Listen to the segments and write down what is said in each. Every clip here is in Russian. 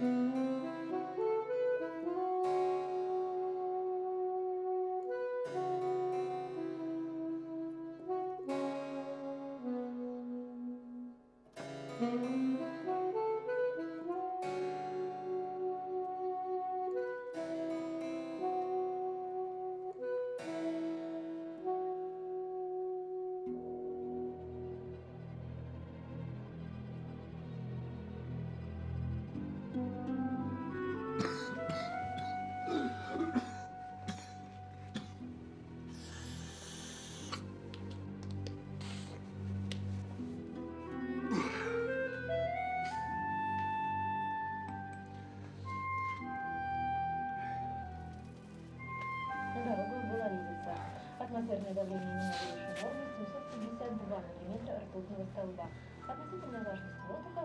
На ртутного столба. Относительная влажность воздуха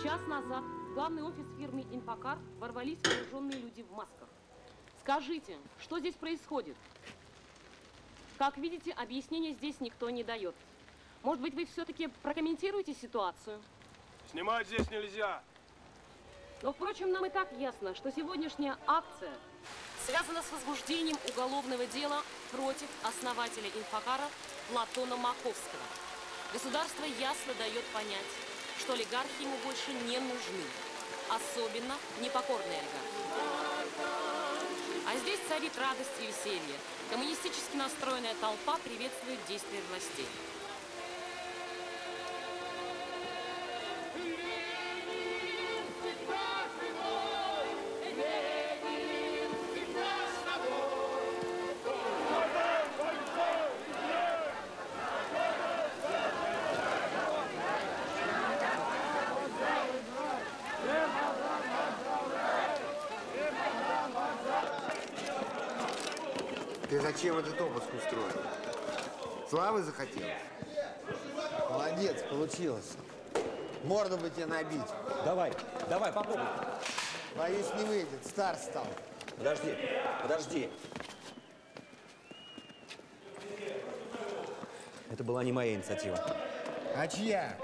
85%. Час назад в главный офис фирмы «Инфокар» ворвались вооруженные люди в масках. Скажите, что здесь происходит? Как видите, объяснения здесь никто не дает. Может быть, вы все-таки прокомментируете ситуацию? Снимать здесь нельзя. Но, впрочем, нам и так ясно, что сегодняшняя акция связана с возбуждением уголовного дела против основателя инфокара Платона Маковского. Государство ясно дает понять, что олигархи ему больше не нужны. Особенно непокорные олигархи. А здесь царит радость и веселье. Коммунистически настроенная толпа приветствует действия властей. Устроил? Славы захотелось? Молодец, получилось. Морду бы тебе набить. Давай, давай, попробуй. Боюсь, не выйдет. Стар стал. Подожди, подожди. Это была не моя инициатива. А чья?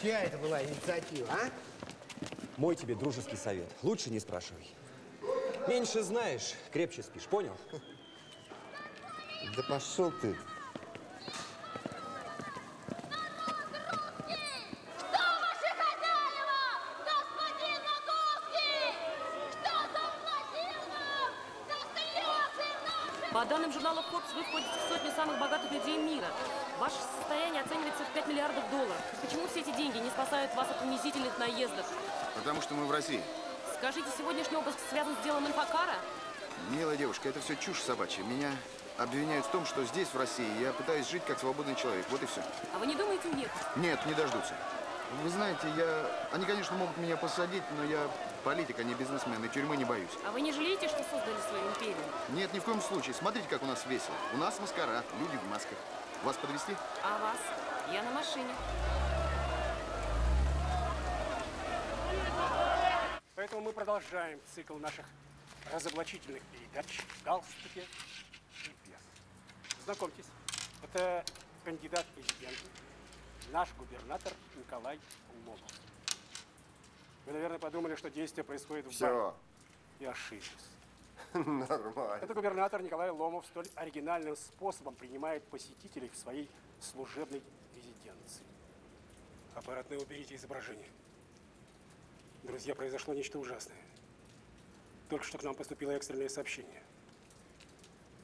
Чья это была инициатива, а? Мой тебе дружеский совет. Лучше не спрашивай. Меньше знаешь, крепче спишь, понял? Да пошел ты. По данным журнала Forbes, вы входите в сотню самых богатых людей мира. Ваше состояние оценивается в 5 миллиардов долларов. Почему все эти деньги не спасают вас от унизительных наездов? Потому что мы в России. Скажите, сегодняшний обыск связан с делом инфокара? Милая девушка, это все чушь собачья. Меня обвиняют в том, что здесь, в России, я пытаюсь жить как свободный человек. Вот и все. А вы не думаете уехать? Нет, не дождутся. Вы знаете, я... Они, конечно, могут меня посадить, но я политик, а не бизнесмен, и тюрьмы не боюсь. А вы не жалеете, что создали свою империю? Нет, ни в коем случае. Смотрите, как у нас весело. У нас маскарад, люди в масках. Вас подвести? А вас? Я на машине. Поэтому мы продолжаем цикл наших разоблачительных передач в галстуке. Знакомьтесь, это кандидат в президенты, наш губернатор Николай Ломов. Вы, наверное, подумали, что действие происходит в Все. бане. И ошиблись. Нормально. Это губернатор Николай Ломов столь оригинальным способом принимает посетителей в своей служебной резиденции. Аппаратное уберите изображение. Друзья, произошло нечто ужасное. Только что к нам поступило экстренное сообщение.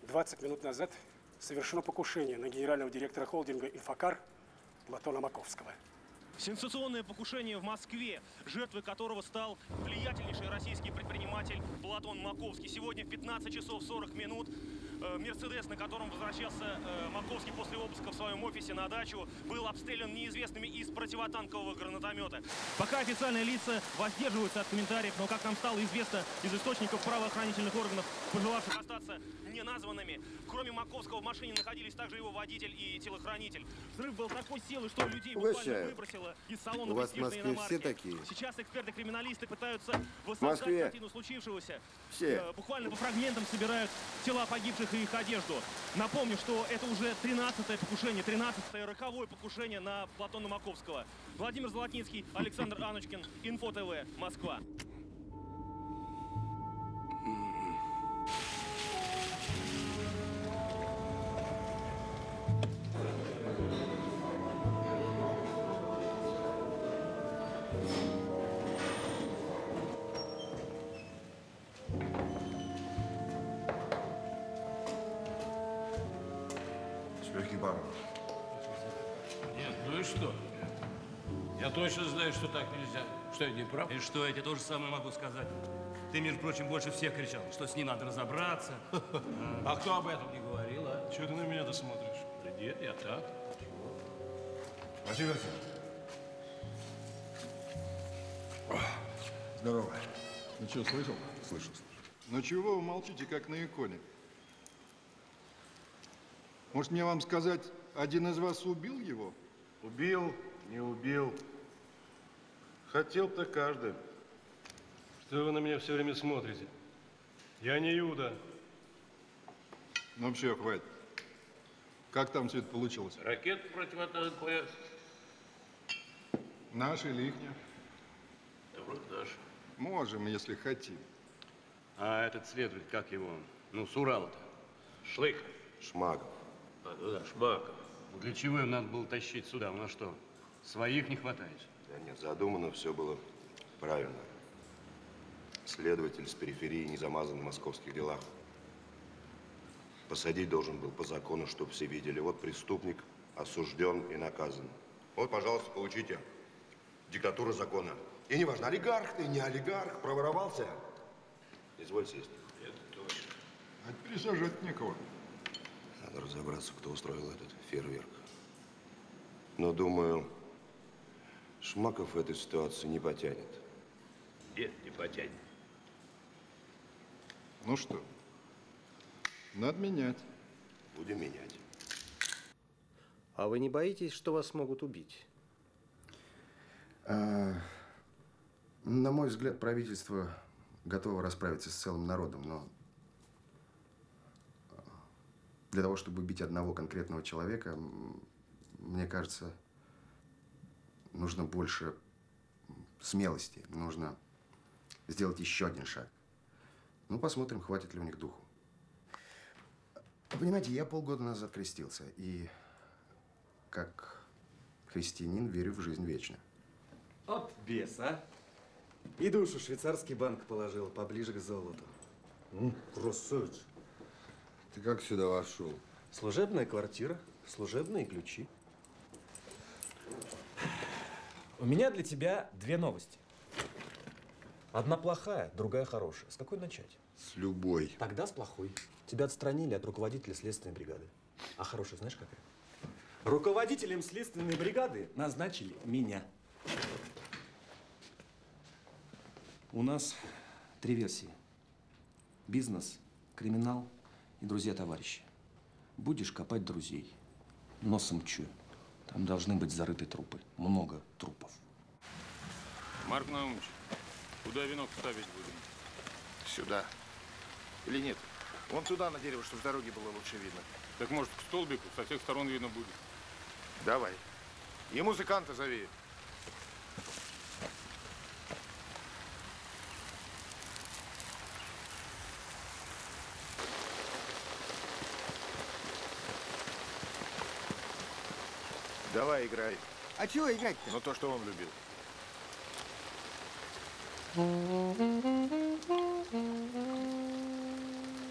20 минут назад совершено покушение на генерального директора холдинга «Инфокар» Платона Маковского. Сенсационное покушение в Москве, жертвой которого стал влиятельнейший российский предприниматель Платон Маковский. Сегодня в 15 часов 40 минут э, Мерседес, на котором возвращался э, Маковский после обыска в своем офисе на дачу, был обстрелян неизвестными из противотанкового гранатомета. Пока официальные лица воздерживаются от комментариев, но, как нам стало известно из источников правоохранительных органов, пожелавших остаться названными. Кроме Маковского в машине находились также его водитель и телохранитель. Взрыв был такой силы, что людей буквально Угощаю. выбросило из салона У вас в Москве иномарки. все такие? Сейчас эксперты-криминалисты пытаются воссоздать Москве картину случившегося. все. Э, Буквально по фрагментам собирают тела погибших и их одежду. Напомню, что это уже 13-е покушение, 13-е роковое покушение на Платона Маковского. Владимир Золотницкий, Александр Аночкин, Инфо ТВ, Москва. Что, я не прав? И что, я тебе то же самое могу сказать. Ты, между прочим, больше всех кричал, что с ней надо разобраться. А кто об этом не говорил, а? Чего ты на меня-то смотришь? Да нет, я так. Василий Васильевич. Здорово. Ну что, слышал? Слышу, слышу. Ну чего вы молчите, как на иконе? Может, мне вам сказать, один из вас убил его? Убил, не убил. Хотел-то каждый. Что вы на меня все время смотрите? Я не Юда. Ну все, хватит. Как там все это получилось? Ракет противотанковая. Наши или ихние? Да вроде наш. Можем, если хотим. А этот следователь, как его? Ну, с Урала-то. Шлык. Шмагов. А, ну да, Шмаков. Для чего им надо было тащить сюда? У нас что, своих не хватает? Да нет, задумано все было правильно. Следователь с периферии не замазан в московских делах. Посадить должен был по закону, чтобы все видели. Вот преступник осужден и наказан. Вот, пожалуйста, получите. Диктатура закона. И неважно, олигарх ты, не олигарх, проворовался. Изволь сесть. Это точно. А пересажать некого. Надо разобраться, кто устроил этот фейерверк. Но, думаю, Шмаков в этой ситуации не потянет. Нет, не потянет. Ну что, надо менять. Будем менять. А вы не боитесь, что вас могут убить? А, на мой взгляд, правительство готово расправиться с целым народом, но для того, чтобы убить одного конкретного человека, мне кажется, нужно больше смелости, нужно сделать еще один шаг. Ну, посмотрим, хватит ли у них духу. Понимаете, я полгода назад крестился, и как христианин верю в жизнь вечную. Вот бес, а? И душу швейцарский банк положил поближе к золоту. Красавец. Ты как сюда вошел? Служебная квартира, служебные ключи. У меня для тебя две новости. Одна плохая, другая хорошая. С какой начать? С любой. Тогда с плохой. Тебя отстранили от руководителя следственной бригады. А хорошая знаешь какая? Руководителем следственной бригады назначили меня. У нас три версии. Бизнес, криминал и друзья-товарищи. Будешь копать друзей. Носом чую. Там должны быть зарыты трупы. Много трупов. Марк Наумович, куда венок ставить будем? Сюда. Или нет? Вон туда на дерево, чтобы с дороги было лучше видно. Так может к столбику, со всех сторон видно будет. Давай. И музыканта зови. Давай, играй. А чего играть-то? Ну, то, что он любил.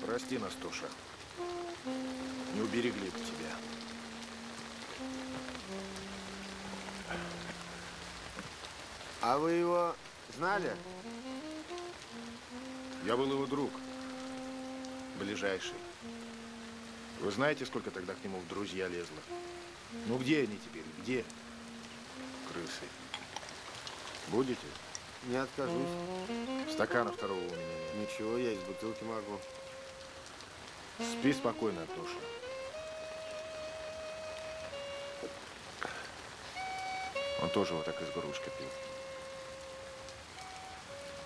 Прости нас, Туша. Не уберегли бы тебя. А вы его знали? Я был его друг. Ближайший. Вы знаете, сколько тогда к нему в друзья лезло? Ну где они теперь? Где? Крысы. Будете? Не откажусь. Стакана второго у меня нет. Ничего, я из бутылки могу. Спи спокойно, Антоша. Он тоже вот так из горлышка пил.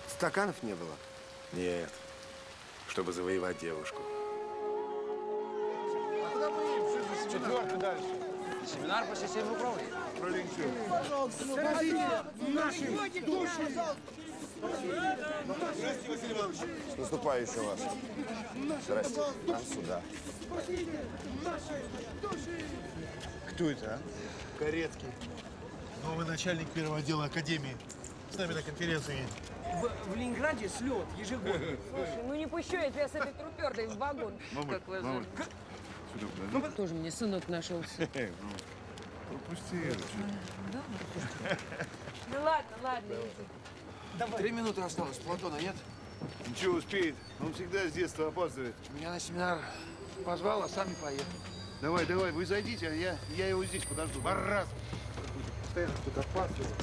Стаканов не было? Нет, чтобы завоевать девушку. Четвертый дальше. Семинар по системе управления. Пожалуйста, наши души! С наступающим вас. Здрасте. Нам сюда. Кто это, а? Корецкий. Новый начальник первого отдела Академии. С нами на конференции. В, в Ленинграде слет ежегодно. Слушай, ну не пущу я тебя с этой трупердой в вагон. Мамуль, Как вы мамуль. Сюда Ну, тоже мне сынок нашелся. Пропусти это. Ну ладно, ладно, иди. Три минуты осталось. Платона нет? Ничего, успеет. Он всегда с детства опаздывает. Меня на семинар позвал, а сами поехали. Давай, давай, вы зайдите, а я, я его здесь подожду. Барас! Постоянно кто-то опаздывает.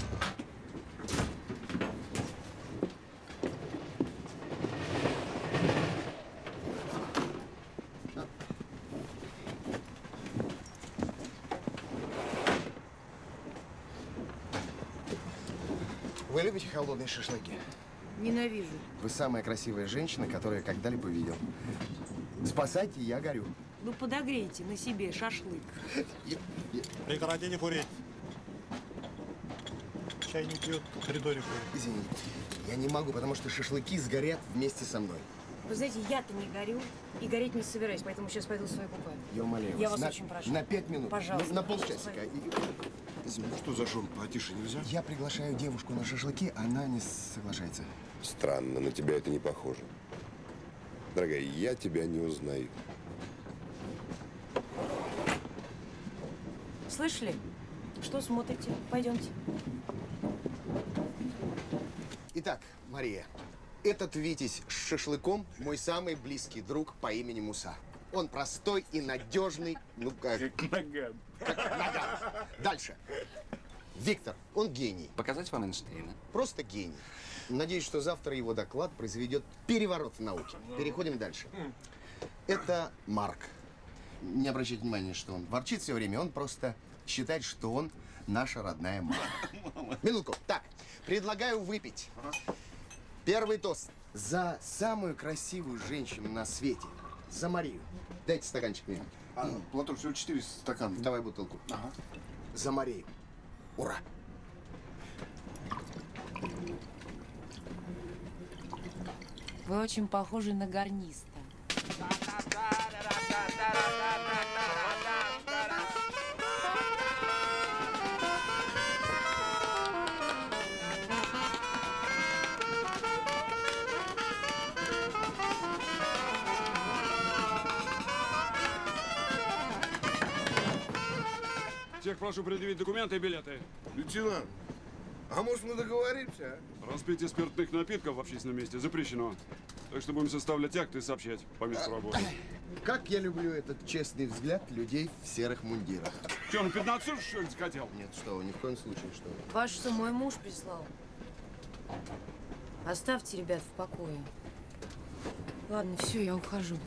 Холодные шашлыки? Ненавижу. Вы самая красивая женщина, которую я когда-либо видел. Спасайте, я горю. Ну подогрейте на себе шашлык. Прекратите курить. Чай не пьет, в коридоре курит. Извините, я не могу, потому что шашлыки сгорят вместе со мной. Вы знаете, я-то не горю и гореть не собираюсь, поэтому сейчас пойду свою купаю. Я умоляю Я вас. вас на, очень прошу. На пять минут. Пожалуйста. На, на полчасика. И- Извини, что за шум? Потише нельзя? Я приглашаю девушку на шашлыки, она не соглашается. Странно, на тебя это не похоже. Дорогая, я тебя не узнаю. Слышали? Что смотрите? Пойдемте. Итак, Мария, этот Витязь с шашлыком мой самый близкий друг по имени Муса. Он простой и надежный, ну как... Наган. Как наган. Дальше. Виктор, он гений. Показать вам Эйнштейна? Просто гений. Надеюсь, что завтра его доклад произведет переворот в науке. Переходим дальше. Это Марк. Не обращайте внимания, что он ворчит все время. Он просто считает, что он наша родная мама. Минутку. Так, предлагаю выпить. Первый тост. За самую красивую женщину на свете. За Марию. Дайте стаканчик мне. А, Платон, всего четыре стакана. Давай бутылку. За Марию. Ура! Вы очень похожи на гарниста. Всех прошу предъявить документы и билеты. Лейтенант, а может мы договоримся, а? Распитие спиртных напитков в общественном месте запрещено. Так что будем составлять акты и сообщать по месту работы. Как я люблю этот честный взгляд людей в серых мундирах. Че, он 15 суток, что ли, захотел? Нет, что вы, ни в коем случае, что вы. Ваш что, мой муж прислал? Оставьте ребят в покое. Ладно, все, я ухожу.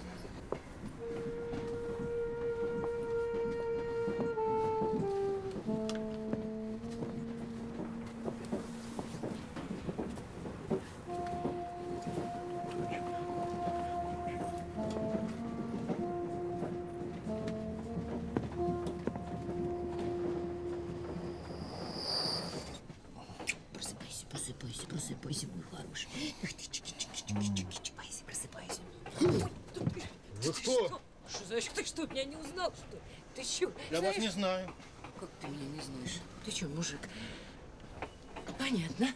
Ты что, мужик? Понятно.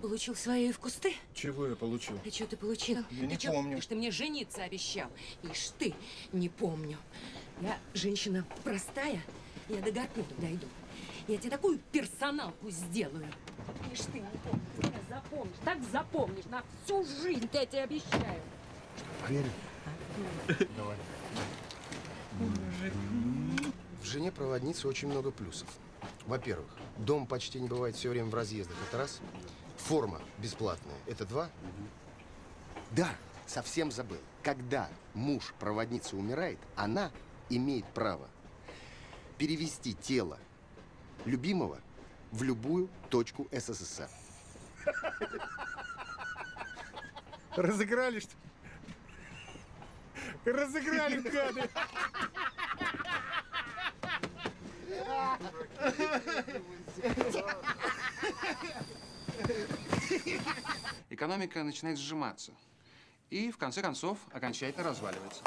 Получил свои в кусты? Чего я получил? И что ты получил? Я не Ты чё, помню. Ты что мне жениться обещал? Ишь ты, не помню. Я женщина простая, я до Гарпуна дойду. Я тебе такую персоналку сделаю. Ишь ты, не помнишь, ты меня запомнишь, так запомнишь на всю жизнь, я тебе обещаю. Поверю. Давай. В жене проводницы очень много плюсов. Во-первых, дом почти не бывает все время в разъездах. Это раз. Форма бесплатная. Это два. Да, совсем забыл. Когда муж проводницы умирает, она имеет право перевести тело любимого в любую точку СССР. Разыграли, что Разыграли, гады! Экономика начинает сжиматься. И, в конце концов, окончательно разваливается.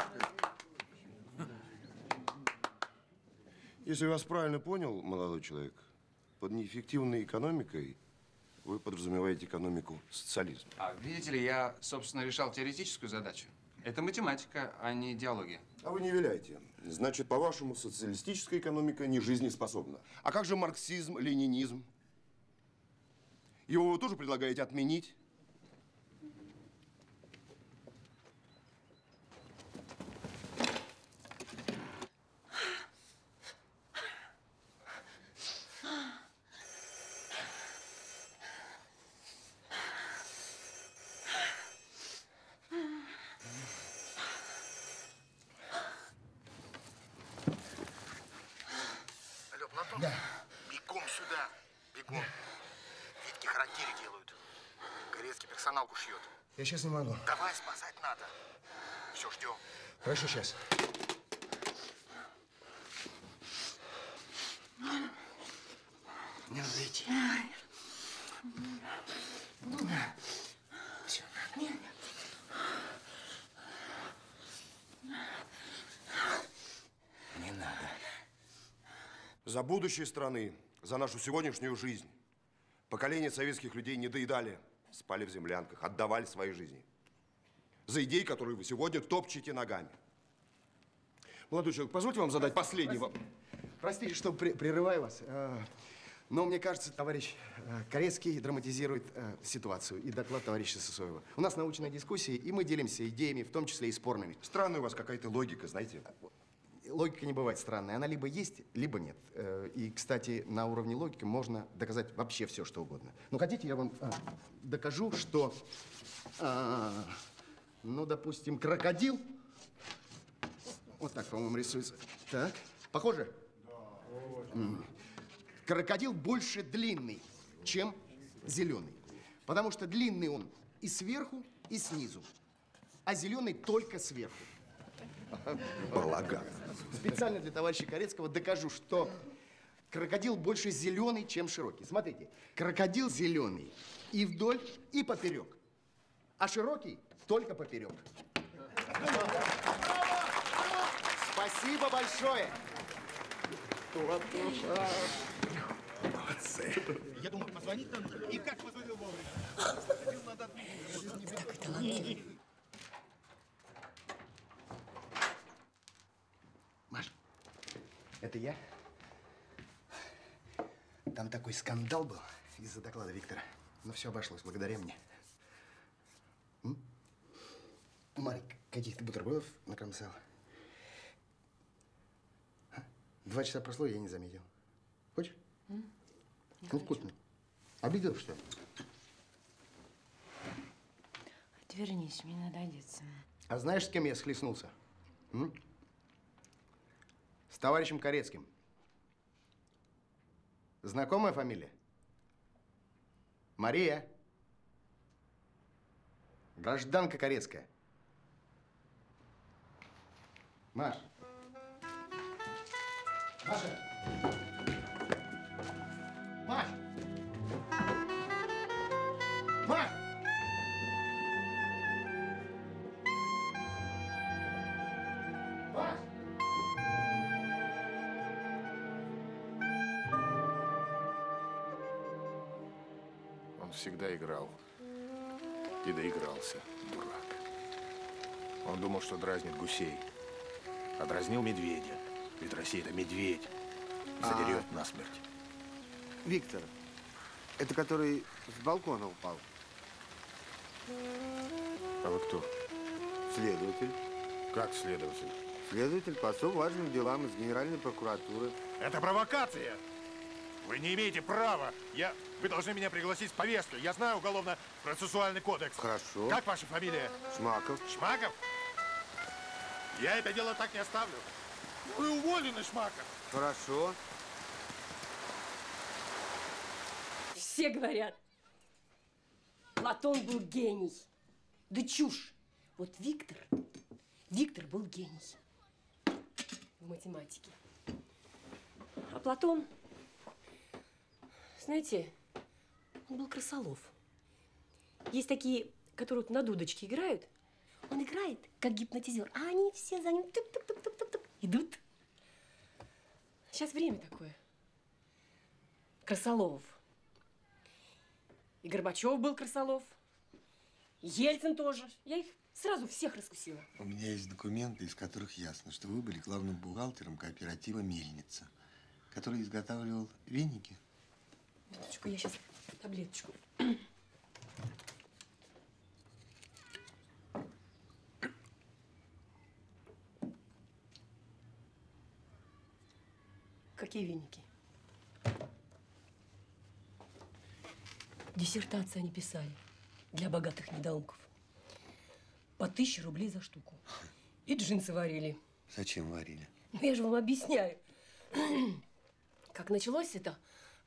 Если я вас правильно понял, молодой человек, под неэффективной экономикой вы подразумеваете экономику социализма. А видите ли, я, собственно, решал теоретическую задачу. Это математика, а не идеология. А вы не виляйте. Значит, по-вашему, социалистическая экономика не жизнеспособна. А как же марксизм, ленинизм? Его вы тоже предлагаете отменить? Алло, Платон? Да. Бегом сюда. Бегом. Витьки характири делают. Корейский персоналку шьет. Я сейчас не могу. Давай, спасать надо. Все, ждем. Хорошо, сейчас. Не надо идти. Все. Не надо. За будущее страны, за нашу сегодняшнюю жизнь. Поколения советских людей не доедали, спали в землянках, отдавали свои жизни. За идеи, которые вы сегодня топчете ногами. Молодой человек, позвольте вам задать последний вопрос. Простите, что при- прерываю вас. э, Но мне кажется, товарищ э, Корецкий драматизирует э, ситуацию и доклад товарища Сысоева. У нас научная дискуссия, и мы делимся идеями, в том числе и спорными. Странная у вас какая-то логика, знаете. Логика не бывает странной. Она либо есть, либо нет. Э, И, кстати, на уровне логики можно доказать вообще все, что угодно. Ну, хотите, я вам э, докажу, что, а, ну, допустим, крокодил. Вот так, по-моему, рисуется. Так, похоже? М. Крокодил больше длинный, чем зеленый. Потому что длинный он и сверху, и снизу. А зеленый только сверху. Балаган. Специально для товарища Корецкого докажу, что крокодил больше зеленый, чем широкий. Смотрите, крокодил зеленый и вдоль, и поперек. А широкий только поперек. Спасибо большое. Молодцы. Я думал, позвонить надо. И как позвонил вовремя. Надо отметить. Маш, это я? Там такой скандал был из-за доклада Виктора. Но все обошлось благодаря мне. М? Марик, каких-то бутербродов накромсал. А? Два часа прошло, я не заметил. Хочешь? Не Ну, вкусно. Обидел, что ли? Отвернись, мне надо одеться. А знаешь, с кем я схлестнулся? М? С товарищем Корецким. Знакомая фамилия? Мария. Гражданка Корецкая. Маш. Маша. Маш. Маш. Он всегда играл. И доигрался, дурак. Он думал, что дразнит гусей. А дразнил медведя. Ведь Россия – это медведь. Задерет насмерть. Виктор, это который с балкона упал. А вы кто? Следователь. Как следователь? Следователь по особо важным делам из Генеральной прокуратуры. Это провокация! Вы не имеете права. Я... Вы должны меня пригласить в повестку. Я знаю уголовно-процессуальный кодекс. Хорошо. Как ваша фамилия? Шмаков. Шмаков? Я это дело так не оставлю. Вы уволены, Шмаков. Хорошо. Все говорят, Платон был гений. Да чушь. Вот Виктор, Виктор был гений в математике. А Платон, знаете, он был крысолов. Есть такие, которые вот на дудочке играют. Он играет, как гипнотизер, а они все за ним тук-тук-тук-тук-тук идут. Сейчас время такое. Крысоловов. И Горбачев был крысолов. и Ельцин тоже. Я их сразу всех раскусила. У меня есть документы, из которых ясно, что вы были главным бухгалтером кооператива «Мельница», который изготавливал веники. Минуточку, я сейчас таблеточку. Какие веники? Диссертации они писали для богатых недоумков. По тысяче рублей за штуку. И джинсы варили. Зачем варили? Ну, я же вам объясняю. Как началось это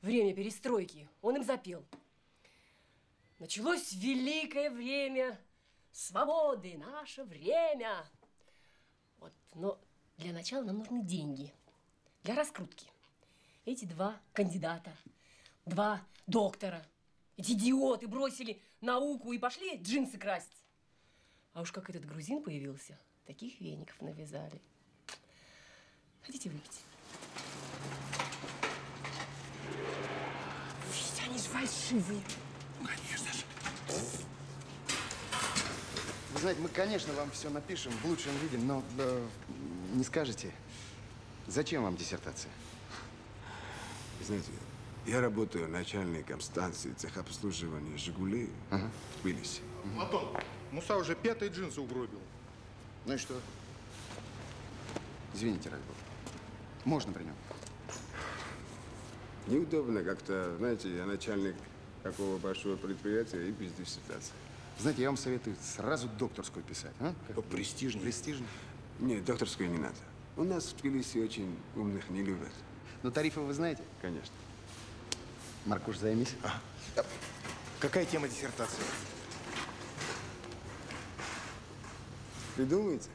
время перестройки, он им запел. Началось великое время свободы, наше время. Вот, но для начала нам нужны деньги для раскрутки. Эти два кандидата, два доктора, эти идиоты бросили науку и пошли джинсы красить. А уж как этот грузин появился, таких веников навязали. Хотите выпить? Ведь они же фальшивые. Конечно же. Вы знаете, мы, конечно, вам все напишем в лучшем виде, но э, не скажете, зачем вам диссертация? Знаете, я работаю начальником станции техобслуживания «Жигули» в Тбилиси. Платон, Муса уже пятый джинсы угробил. Ну и что? Извините, ради бога. Можно при нем? Неудобно как-то, знаете, я начальник такого большого предприятия и без диссертации. Знаете, я вам советую сразу докторскую писать. А? Престижнее. Престижнее. Нет, докторскую не надо. У нас в Тбилиси очень умных не любят. Но тарифы вы знаете? Конечно. Маркуш, займись. Какая тема диссертации? Придумаете?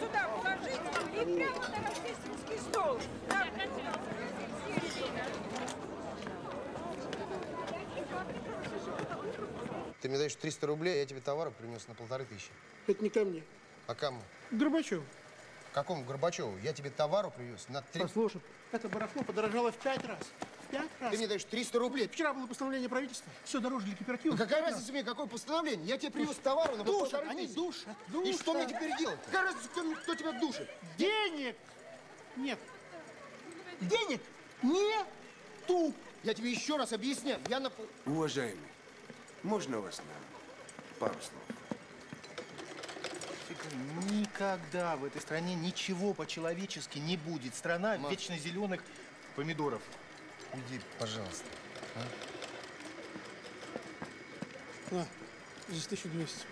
Сюда положите и прямо на рождественский стол. Ты мне даешь 300 рублей, я тебе товара принес на полторы тысячи. Это не ко мне. А кому? Горбачев. Какому Горбачеву? Я тебе товару привез на три... Послушай, это барахло подорожало в пять раз. В пять раз. Ты мне даешь 300 рублей. Вчера было постановление правительства. Все дороже для кооператива. Ну, какая разница мне, какое постановление? Я тебе привез товару на Душат, полторы они тысячи. душат, И что мне теперь делать? Какая разница, кто, кто тебя душит? Денег нет. Денег нету. Я тебе еще раз объясняю. Я на... Уважаемый, можно вас на пару слов? Никогда в этой стране ничего по-человечески не будет. Страна Маш. вечно зеленых помидоров. Уйди, пожалуйста. а? На, здесь 1200.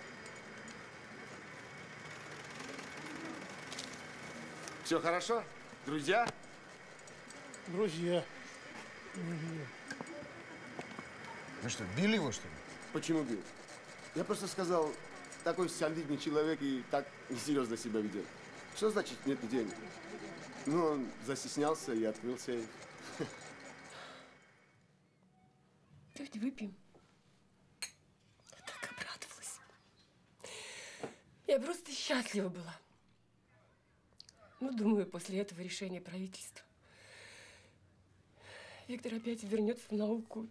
Все хорошо? Друзья? Друзья. Ну что, били его, что ли? Почему бил? Я просто сказал, такой солидный человек и так несерьезно себя ведет. Что значит нет денег? Ну, он застеснялся и открыл сейф. Давайте выпьем. Я так обрадовалась. Я просто счастлива была. Ну, думаю, после этого решения правительства Виктор опять вернется в науку.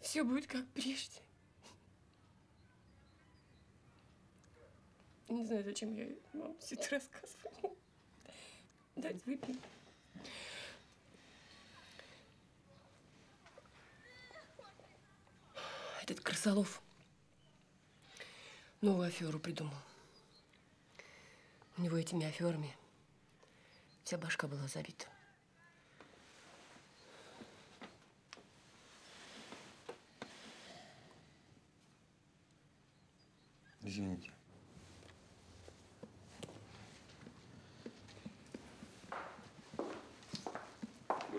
Все будет как прежде. Не знаю, зачем я вам все это рассказываю. Давайте выпьем. Этот крысолов новую аферу придумал. У него этими аферами вся башка была забита. Извините.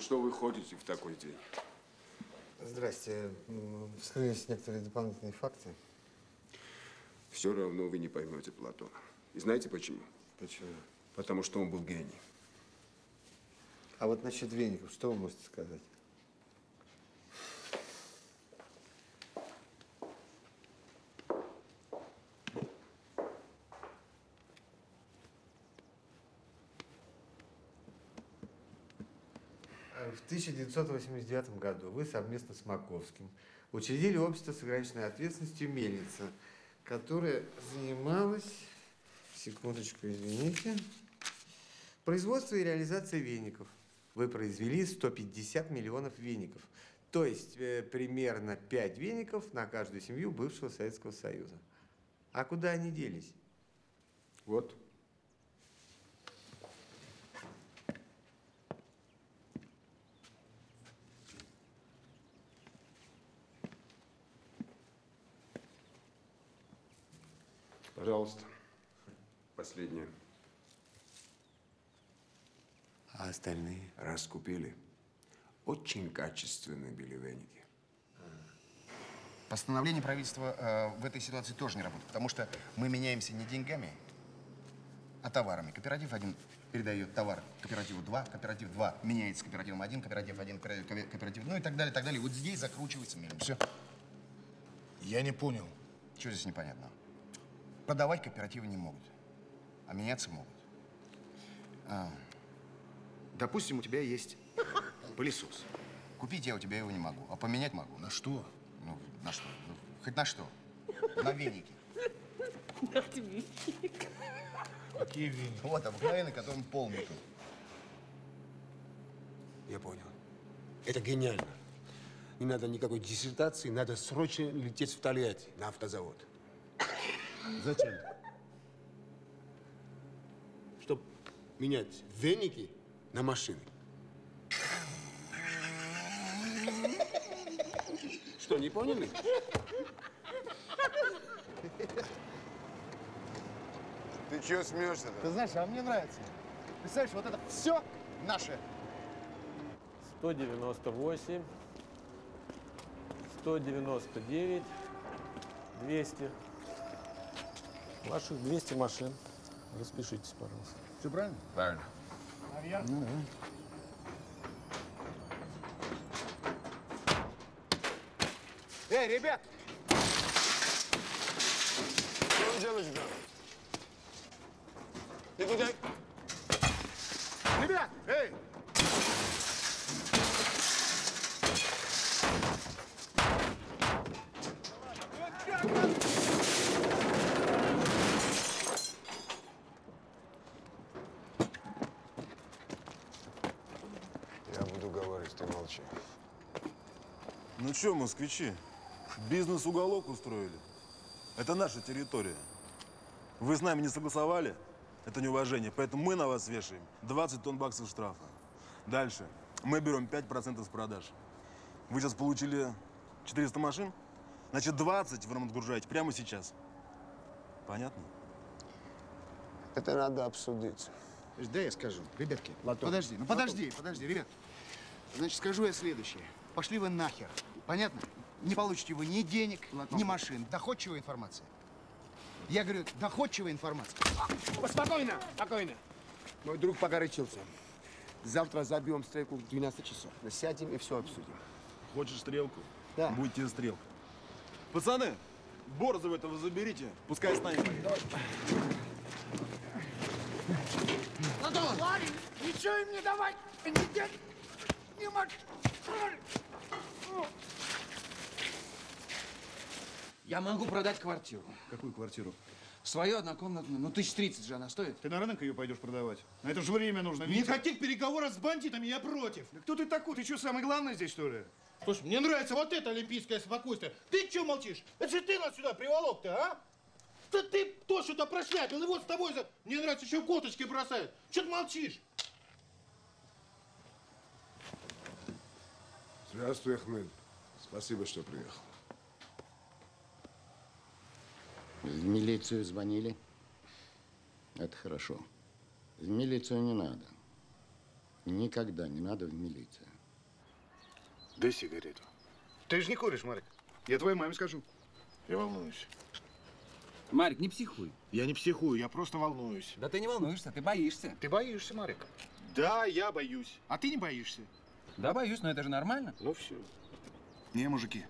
Что вы ходите в такой день? Здрасте. Вскрылись некоторые дополнительные факты. Все равно вы не поймете Платона. И знаете почему? Почему? Потому что он был гений. А вот насчет веников, что вы можете сказать? Э, В 1989 году вы совместно с Маковским учредили общество с ограниченной ответственностью «Мельница», которое занималось, секундочку, извините, производством и реализацией веников. Вы произвели 150 миллионов веников, то есть э, примерно 5 веников на каждую семью бывшего Советского Союза. А куда они делись? Вот. Пожалуйста. Последнее. А остальные? Раскупили. Очень качественные были веники. Постановление правительства э, в этой ситуации тоже не работает, потому что мы меняемся не деньгами, а товарами. Кооператив один передает товар кооперативу 2, кооператив 2 меняется кооперативом 1, кооператив 1, кооператив, ну и так далее, так далее. Вот здесь закручивается мир. Все. Я не понял. Что здесь непонятно? Продавать кооперативы не могут, а меняться могут. А, допустим, у тебя есть пылесос. Купить я у тебя его не могу, а поменять могу. На что? Ну, на что? Ну, хоть на что? На веники. Какие веники? Вот, обыкновенный, которым пол метут. Я понял. Это гениально. Не надо никакой диссертации, надо срочно лететь в Тольятти на автозавод. Зачем? Чтоб менять веники на машины. Что, не поняли? Ты чего смеешься-то? Ты знаешь, а мне нравится. Представляешь, вот это все наше. 198, 199, 200. Ваших 200 машин. Распишитесь, пожалуйста. Все правильно? Правильно. Ну, да. Эй, ребят! Что вы делаете-то? Ты куда? Ребят! Эй! Я буду говорить, ты молчи. Ну что, москвичи, бизнес-уголок устроили. Это наша территория. Вы с нами не согласовали? Это неуважение. Поэтому мы на вас вешаем 20 тонн баксов штрафа. Дальше. Мы берем 5% с продаж. Вы сейчас получили 400 машин? Значит, 20 вы нам отгружаете прямо сейчас. Понятно? Это надо обсудить. Да, я скажу. Ребятки, Латон. подожди, ну Латон. подожди, подожди, ребят. Значит, скажу я следующее. Пошли вы нахер. Понятно? Не получите вы ни денег, ни машин. Доходчивая информация. Я говорю, доходчивая информация. Спокойно, спокойно. Мой друг погорячился. Завтра забьем стрелку в 12 часов. Сядем и все обсудим. Хочешь стрелку? Да. Будет тебе стрелка. Пацаны, Борзова этого заберите, пускай с нами поедет. Антон! Ничего им не давать! Ни денег, ни машин! Я могу продать квартиру. Какую квартиру? Свою однокомнатную, ну тысяч тридцать же она стоит. Ты на рынок ее пойдешь продавать? На это же время нужно. Витя. Никаких переговоров с бандитами, я против. Да кто ты такой? Ты что, самый главный здесь, что ли? Слушай, мне нравится вот это олимпийское спокойствие. Ты что молчишь? Это же ты нас сюда приволок-то, а? Да ты то что-то прошляпил, и вот с тобой за... Мне нравится, еще коточки бросают. Что ты молчишь? Здравствуй, Ахмед. Спасибо, что приехал. В милицию звонили? Это хорошо. В милицию не надо. Никогда не надо в милицию. Дай сигарету. Ты же не куришь, Марик. Я твоей маме скажу. Я волнуюсь. Марик, не психуй. Я не психую, я просто волнуюсь. Да ты не волнуешься, ты боишься. Ты боишься, Марик? Да, я боюсь. А ты не боишься? Да, боюсь, но это же нормально. Ну все. Не, мужики,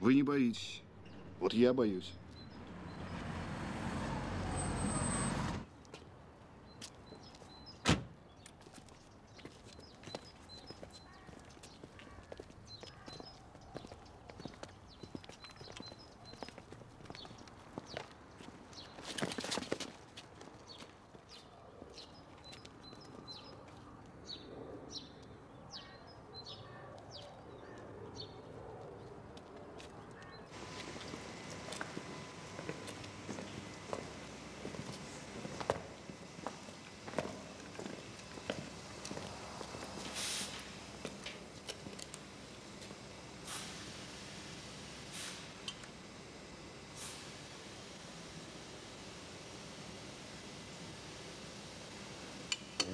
вы не боитесь. Вот я боюсь.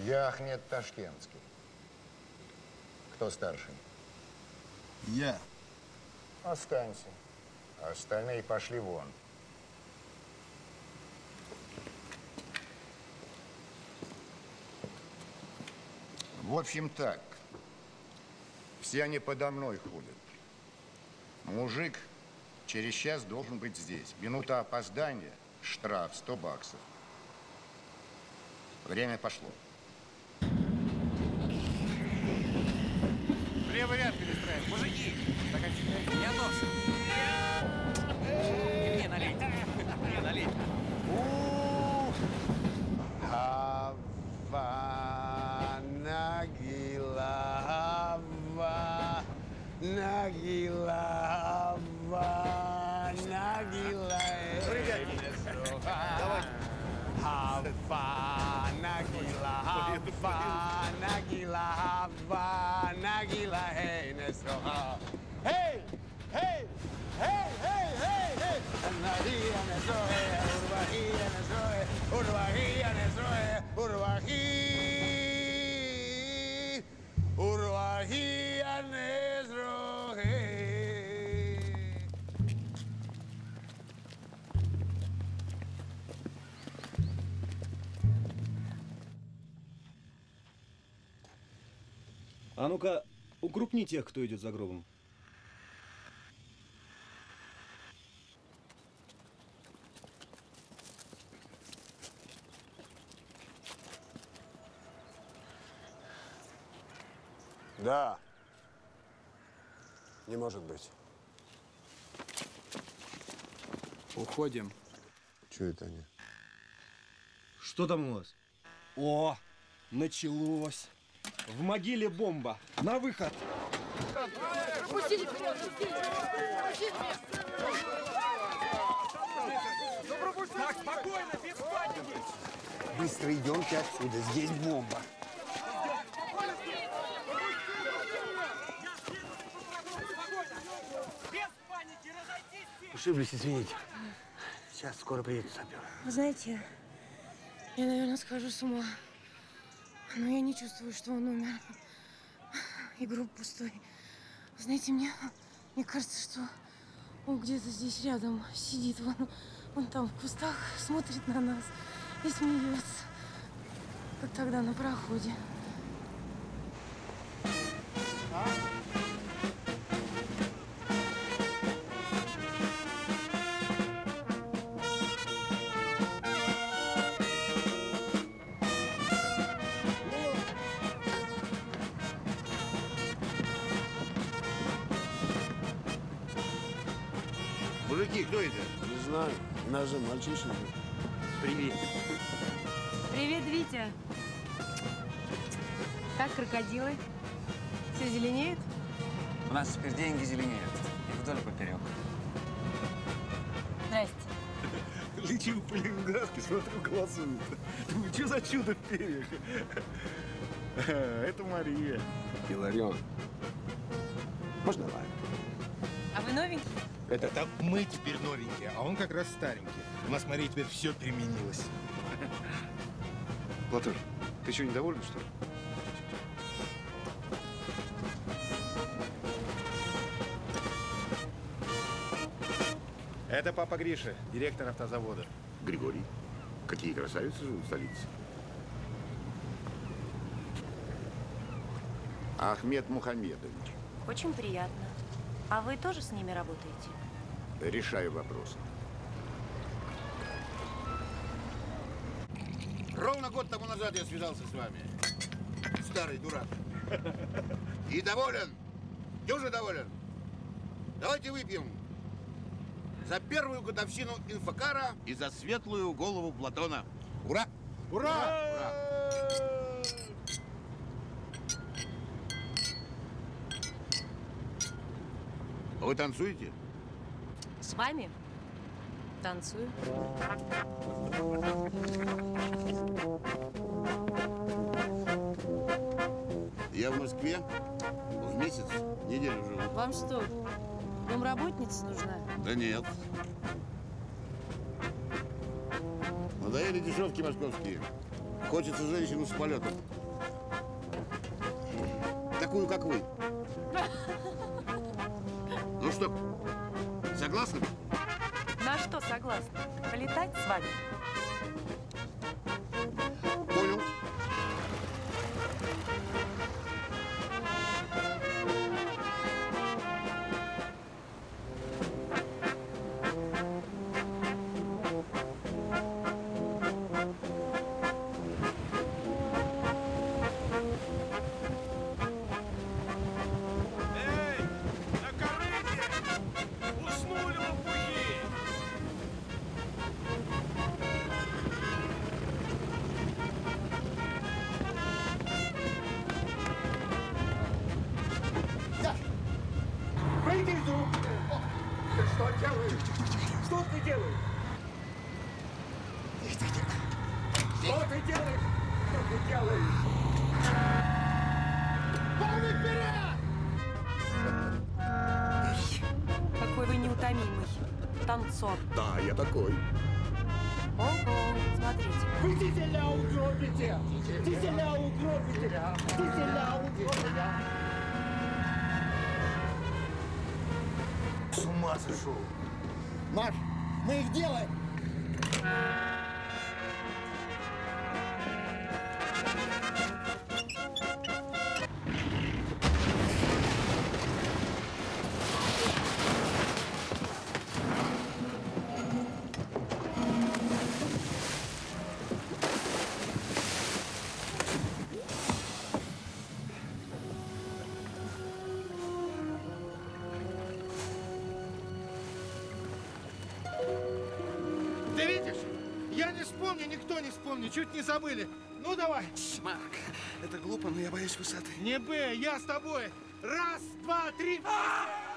Я Ахмед Ташкентский. Кто старший? Я. Останься. Остальные пошли вон. В общем так. Все они подо мной ходят. Мужик через час должен быть здесь. Минута опоздания, штраф 100 баксов. Время пошло. В левый ряд перестраивай. Мужики, стаканчик. Я нос. А ну-ка, укрупни тех, кто идет за гробом. Да. Не может быть. Уходим. Что это они? Что там у вас? О, началось. В могиле бомба. На выход. Пропустите меня! Пропустите меня! Так, спокойно, без паники! Быстро идемте отсюда, здесь бомба. Ушиблись, извините. Сейчас скоро приедет сапер. Вы знаете, я, наверное, схожу с ума. Но я не чувствую, что он умер. И гроб пустой. Знаете, мне, мне кажется, что он где-то здесь рядом сидит, вон, вон там в кустах, смотрит на нас и смеется. Как тогда на проходе. Мужики, Нас же мальчишник. Привет. Привет, Витя. Как крокодилы? Все зеленеет? У нас теперь деньги зеленеют. И вдоль поперек. Здрасте. Лечу по Ленинградке, смотрю, голосуют. Думаю, что за чудо в перьях? Это Мария. Иларион. Можно лайк? А вы новенький? Это там мы теперь новенькие, а он как раз старенький. У нас, смотри, теперь все переменилось. Платон, ты что, недоволен, что ли? Это папа Гриша, директор автозавода. Григорий, какие красавицы живут в столице. Ахмед Мухаммедович. Очень приятно. А вы тоже с ними работаете? Решаю вопрос. Ровно год тому назад я связался с вами. Старый дурак. И доволен. Дюже доволен. Давайте выпьем за первую годовщину инфокара и за светлую голову Платона. Ура! Ура! Вы танцуете? С вами? Танцую. Я в Москве в месяц, неделю живу. Вам что, домработница нужна? Да нет. Надоели дешевки московские. Хочется женщину с полетом. Такую, как вы. Ну что, согласны? На что согласна? Полетать с вами? С ума вспомнит, чуть не забыли. Ну давай. Марк, это глупо, но я боюсь высоты. Не Б, я с тобой. Раз, два, три. Спал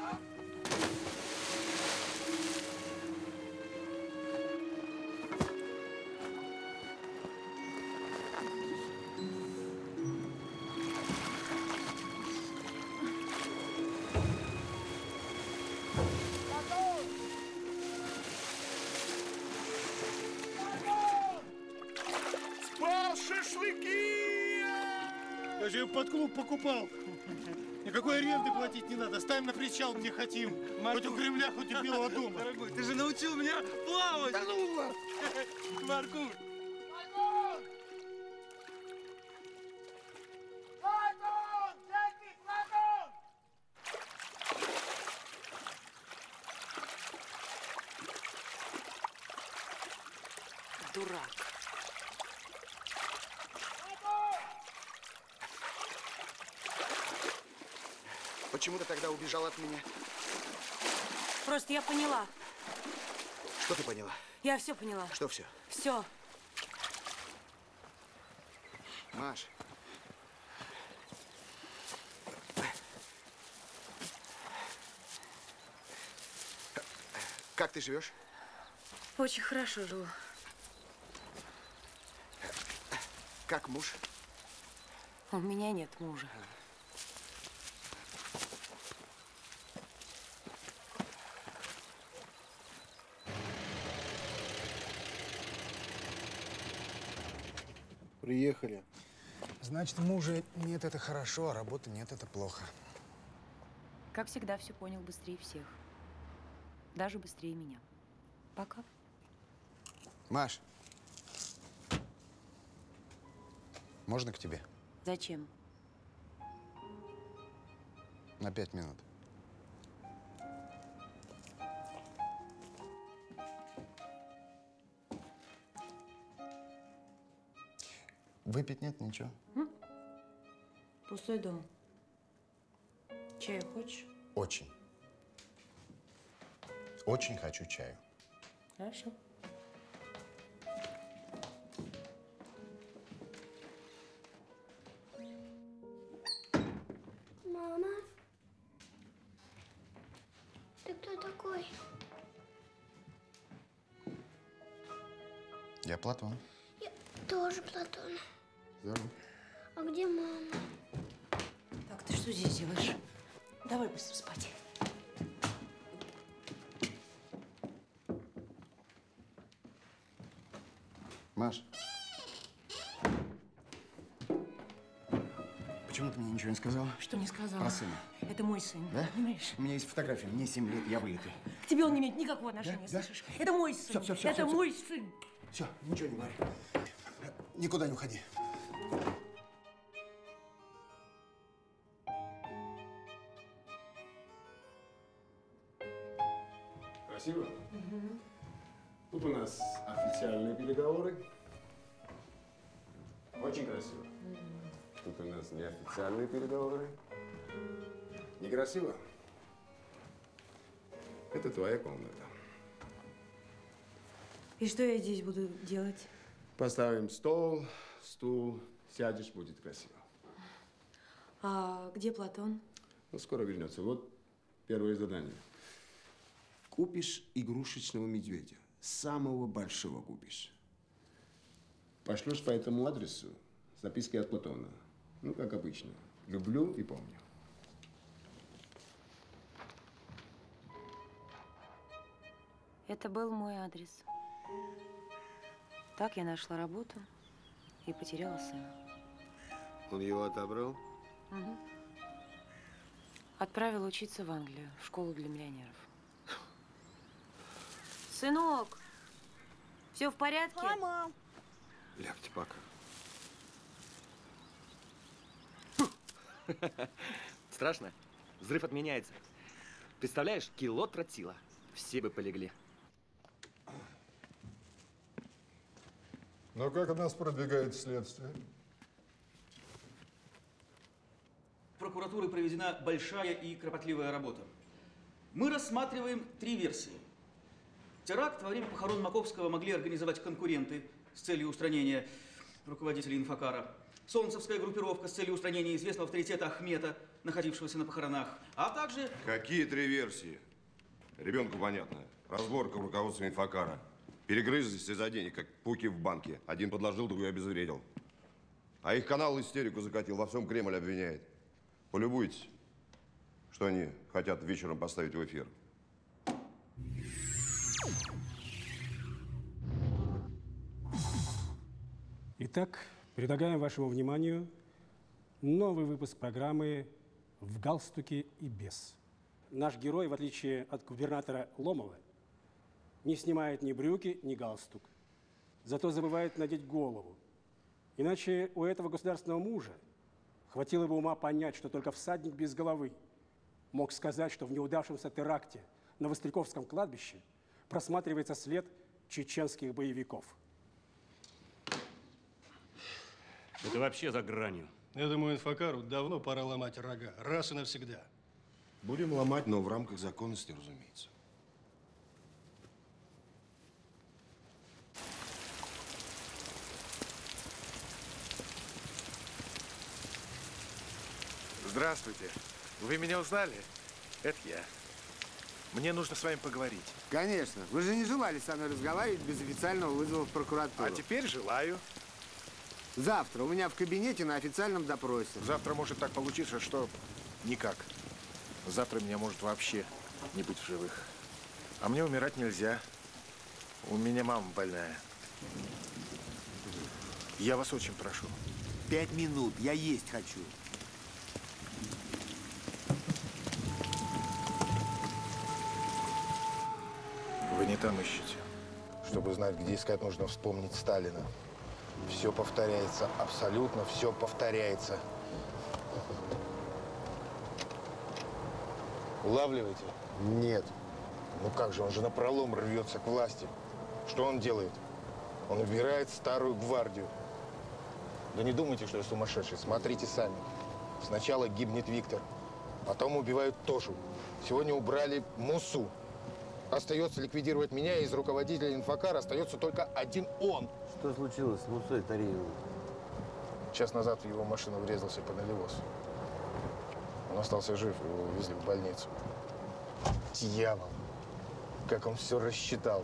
покупал. Никакой аренды платить не надо. Ставим на причал, где хотим. Хоть у Кремля, хоть у Белого дома. Дорогой, ты же научил меня плавать! Да ну вас! Маркуш! убежала от меня. Просто я поняла. Что ты поняла? Я все поняла. Что все? Все. Маш. Как ты живешь? Очень хорошо живу. Как муж? У меня нет мужа. Приехали. Значит, мужа нет, это хорошо, а работы нет, это плохо. Как всегда, все понял быстрее всех. Даже быстрее меня. Пока. Маш, можно к тебе? Зачем? На пять минут. Выпить нет ничего. Пустой дом. Чаю хочешь? Очень. Очень хочу чаю. Хорошо. Ничего не сказала? Что не сказала? Про сына. Это мой сын, Да? понимаешь? У меня есть фотография, мне 7 лет, я вылитый. К тебе он не имеет никакого отношения, Да? Да? слышишь? Это мой сын. Всё, всё, всё, Это всё. мой сын. Все, ничего не говори. Никуда не уходи. Некрасиво? Это твоя комната. И что я здесь буду делать? Поставим стол, стул, сядешь, будет красиво. А где Платон? Ну, скоро вернется. Вот первое задание. Купишь игрушечного медведя. Самого большого купишь. Пошлешь по этому адресу записки от Платона. Ну, как обычно. Люблю и помню. Это был мой адрес. Так я нашла работу и потеряла сына. Он его отобрал? Мгм. Отправила учиться в Англию, в школу для миллионеров. Сынок, все в порядке? Мама. Лягте пока. Страшно? Взрыв отменяется. Представляешь, кило тротила. Все бы полегли. Но как у нас продвигает следствие? Прокуратурой проведена большая и кропотливая работа. Мы рассматриваем три версии. Теракт во время похорон Маковского могли организовать конкуренты с целью устранения руководителя инфокара. Солнцевская группировка с целью устранения известного авторитета Ахмета, находившегося на похоронах, а также Какие три версии? Ребенку понятно. Разборка в руководстве инфокара. Перегрызлись из-за денег, как пуки в банке. Один подложил, другой обезвредил. А их канал истерику закатил, во всем Кремль обвиняет. Полюбуйтесь, что они хотят вечером поставить в эфир. Итак, предлагаем вашему вниманию новый выпуск программы «В галстуке и без». Наш герой, в отличие от губернатора Ломова, не снимает ни брюки, ни галстук. Зато забывает надеть голову. Иначе у этого государственного мужа хватило бы ума понять, что только всадник без головы мог сказать, что в неудавшемся теракте на Востряковском кладбище просматривается след чеченских боевиков. Это вообще за гранью. Этому инфокару давно пора ломать рога. Раз и навсегда. Будем ломать, но в рамках законности, разумеется. Здравствуйте. Вы меня узнали? Это я. Мне нужно с вами поговорить. Конечно. Вы же не желали со мной разговаривать без официального вызова в прокуратуру. А теперь желаю. Завтра у меня в кабинете на официальном допросе. Завтра может так получиться, что никак. Завтра меня может вообще не быть в живых. А мне умирать нельзя. У меня мама больная. Я вас очень прошу. Пять минут. Я есть хочу. Там ищете. Чтобы знать, где искать, нужно вспомнить Сталина. Все повторяется, абсолютно все повторяется. Улавливаете? Нет. Ну как же, он же напролом рвется к власти. Что он делает? Он убирает старую гвардию. Да не думайте, что я сумасшедший. Смотрите сами. Сначала гибнет Виктор, потом убивают Тошу. Сегодня убрали Мусу. Остается ликвидировать меня, и из руководителя инфокара остается только один он. Что случилось с Мусой Тариевым? Час назад в его машину врезался панелевоз. Он остался жив, его увезли в больницу. Дьявол! Как он все рассчитал.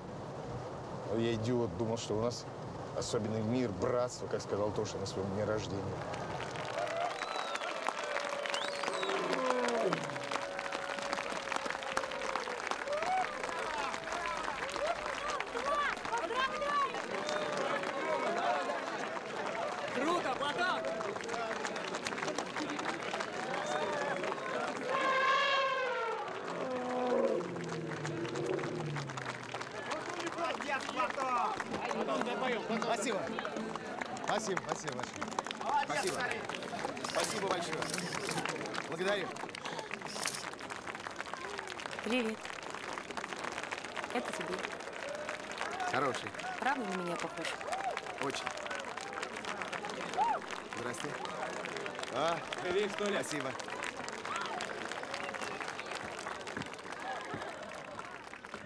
Но я идиот, думал, что у нас особенный мир, братство, как сказал Тоша на своем дне рождения. Круто, Платон! Спасибо. Спасибо, спасибо большое. Спасибо. Спасибо большое. Благодарю. Привет. Это тебе. Хороший. Правда на меня похож? Очень. Здрасте. А, Привет, что ли? Спасибо.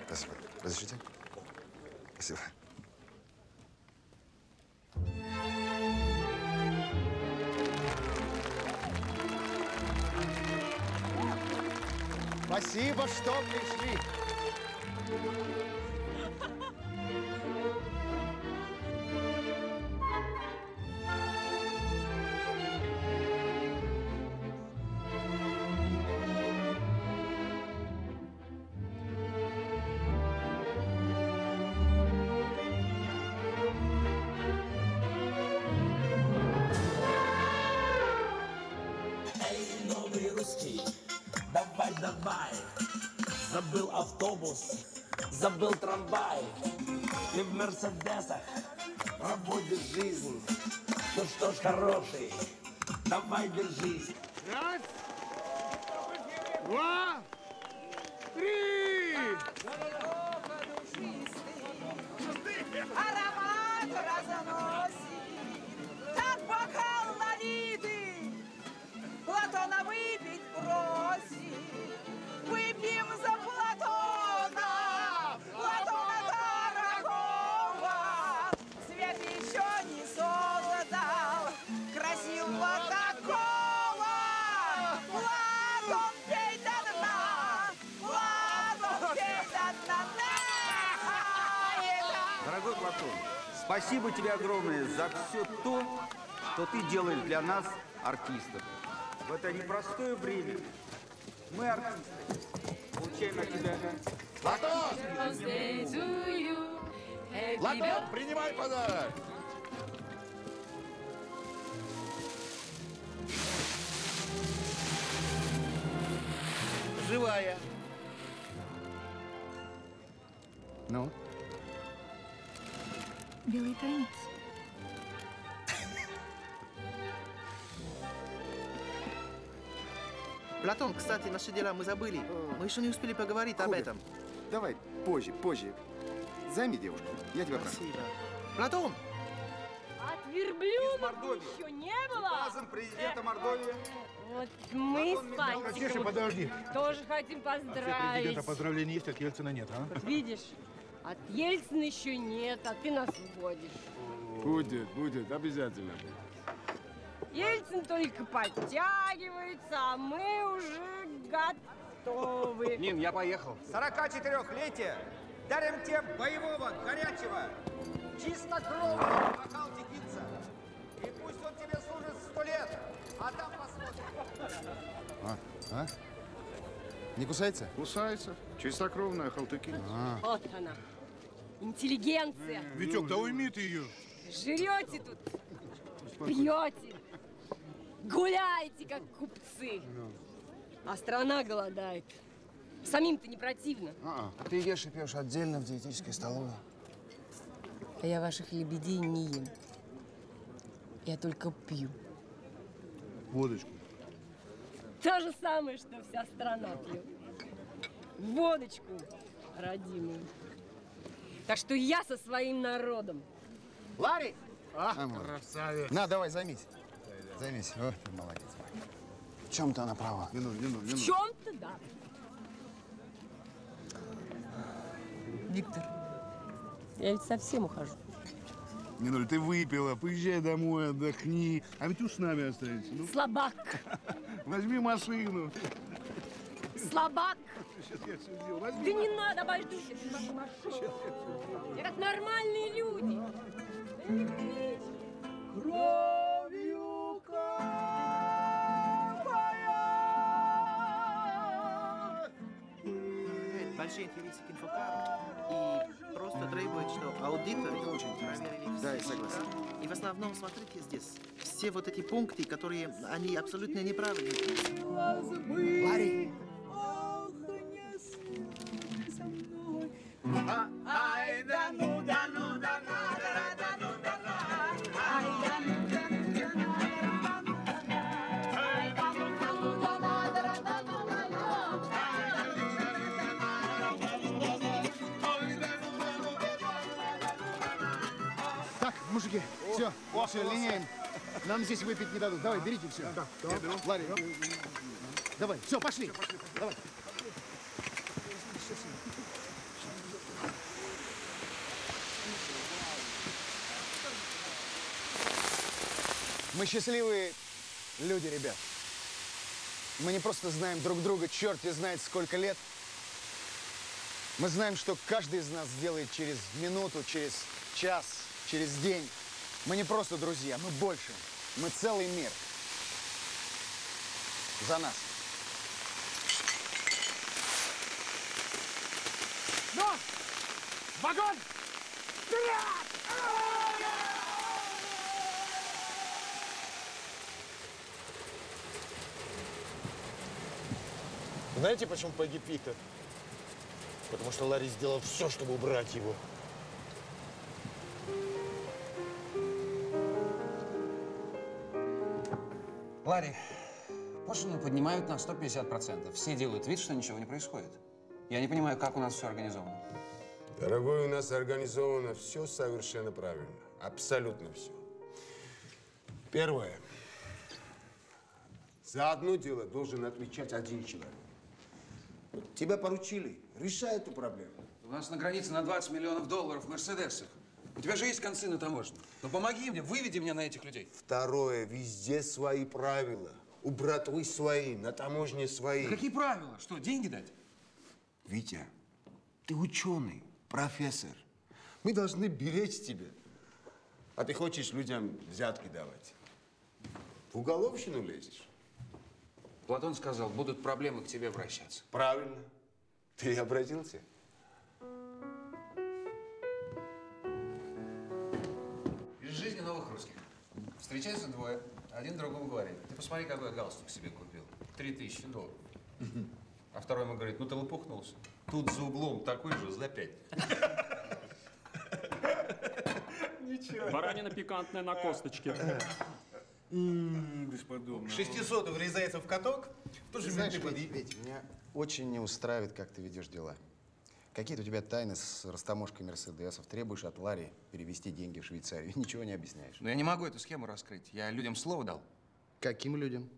Спасибо. Разрешите? Спасибо. Спасибо, что пришли. Хороший, давай держись. Спасибо тебе огромное за все то, что ты делаешь для нас, артистов. В это непростое время мы, артисты, получаем от тебя... Платон! Платон, принимай подарок! Белый танец. Платон, кстати, наши дела мы забыли. Мы еще не успели поговорить об Хубер, этом. Давай, позже, позже. Займи девушку. Я тебя прошу. Спасибо. Платон! От верблюдов еще не было. Указом президента Мордовии. Вот мы с Ксюша, Пантиком подожди. тоже хотим поздравить. Президента поздравления есть, от Ельцина нет, а? Вот видишь, от Ельцина еще нет, а ты нас вводишь. Будет, будет, обязательно. Ельцин только подтягивается, а мы уже готовы. Нин, я поехал. 44-летие дарим тебе боевого, горячего, чистокровного бокал текинца. И пусть он тебе служит сто лет, а там посмотрим. А? А? Не кусается? Кусается. Чистокровная халтыки. А. Вот она, интеллигенция. Витек, да уйми ты ее. Жрете тут, пьете, гуляете, как купцы. А страна голодает. Самим-то не противно. А, ты ешь и пьешь отдельно в диетической столовой. А я ваших лебедей не ем. Я только пью. Водочку. То же самое, что вся страна пьет. Водочку родимую. Так что я со своим народом. Ларри! А, красавец. На, давай, займись. Займись. О, ты молодец. В чем-то она права. Не нужно, не нужно, В чем-то да. Виктор, я ведь совсем ухожу. Не нужно, ты выпила, поезжай домой, отдохни. А ведь уж с нами останется. Ну, Слабак, возьми машину. слабак. Сейчас я все сделаю. Возьми Да не надо, обождусь. Я как нормальные люди. Кровью Большие интересы к инфокару и просто требует, что аудиторы проверили все. Да, я согласен. И в основном, смотрите здесь, все вот эти пункты, которые, они абсолютно неправильные. Ларри! Ай, да ну, да ну, да ну, все, все, линяем. Нам здесь выпить не дадут. Давай, берите все. Да, Ларри, давай, все, пошли. Давай. Мы счастливые люди, ребят. Мы не просто знаем друг друга, черт и знает сколько лет. Мы знаем, что каждый из нас сделает через минуту, через час, через день. Мы не просто друзья, мы больше. Мы целый мир. За нас. Ну, вагон! Вперед! Знаете, почему погиб Виктор? Потому что Ларри сделал все, чтобы убрать его. Ларри, пошлину поднимают на 150%. Все делают вид, что ничего не происходит. Я не понимаю, как у нас все организовано. Дорогой, у нас организовано все совершенно правильно. Абсолютно все. Первое. За одно дело должен отвечать один человек. Тебя поручили. Решай эту проблему. У нас на границе на 20 миллионов долларов Мерседесов. У тебя же есть концы на таможне. Ну помоги мне, выведи меня на этих людей. Второе. Везде свои правила. У братвы свои, на таможне свои. Какие правила? Что, деньги дать? Витя, ты ученый, профессор. Мы должны беречь тебя. А ты хочешь людям взятки давать? В уголовщину лезешь? Платон сказал, будут проблемы к тебе обращаться. Правильно. Ты обратился? Встречаются двое. Один другому говорит, ты посмотри, какой я галстук себе купил. Три тысячи долларов. А второй ему говорит, ну ты лопухнулся. Тут за углом такой же за пять. Баранина пикантная на косточке. Бесподобно. 600 врезается в каток, тут же Знаешь, Петь, меня очень не устраивает, как ты ведешь дела. Какие-то у тебя тайны с растаможкой Мерседесов. Требуешь от Ларри перевести деньги в Швейцарию. Ничего не объясняешь. Но я не могу эту схему раскрыть. Я людям слово дал. Каким людям?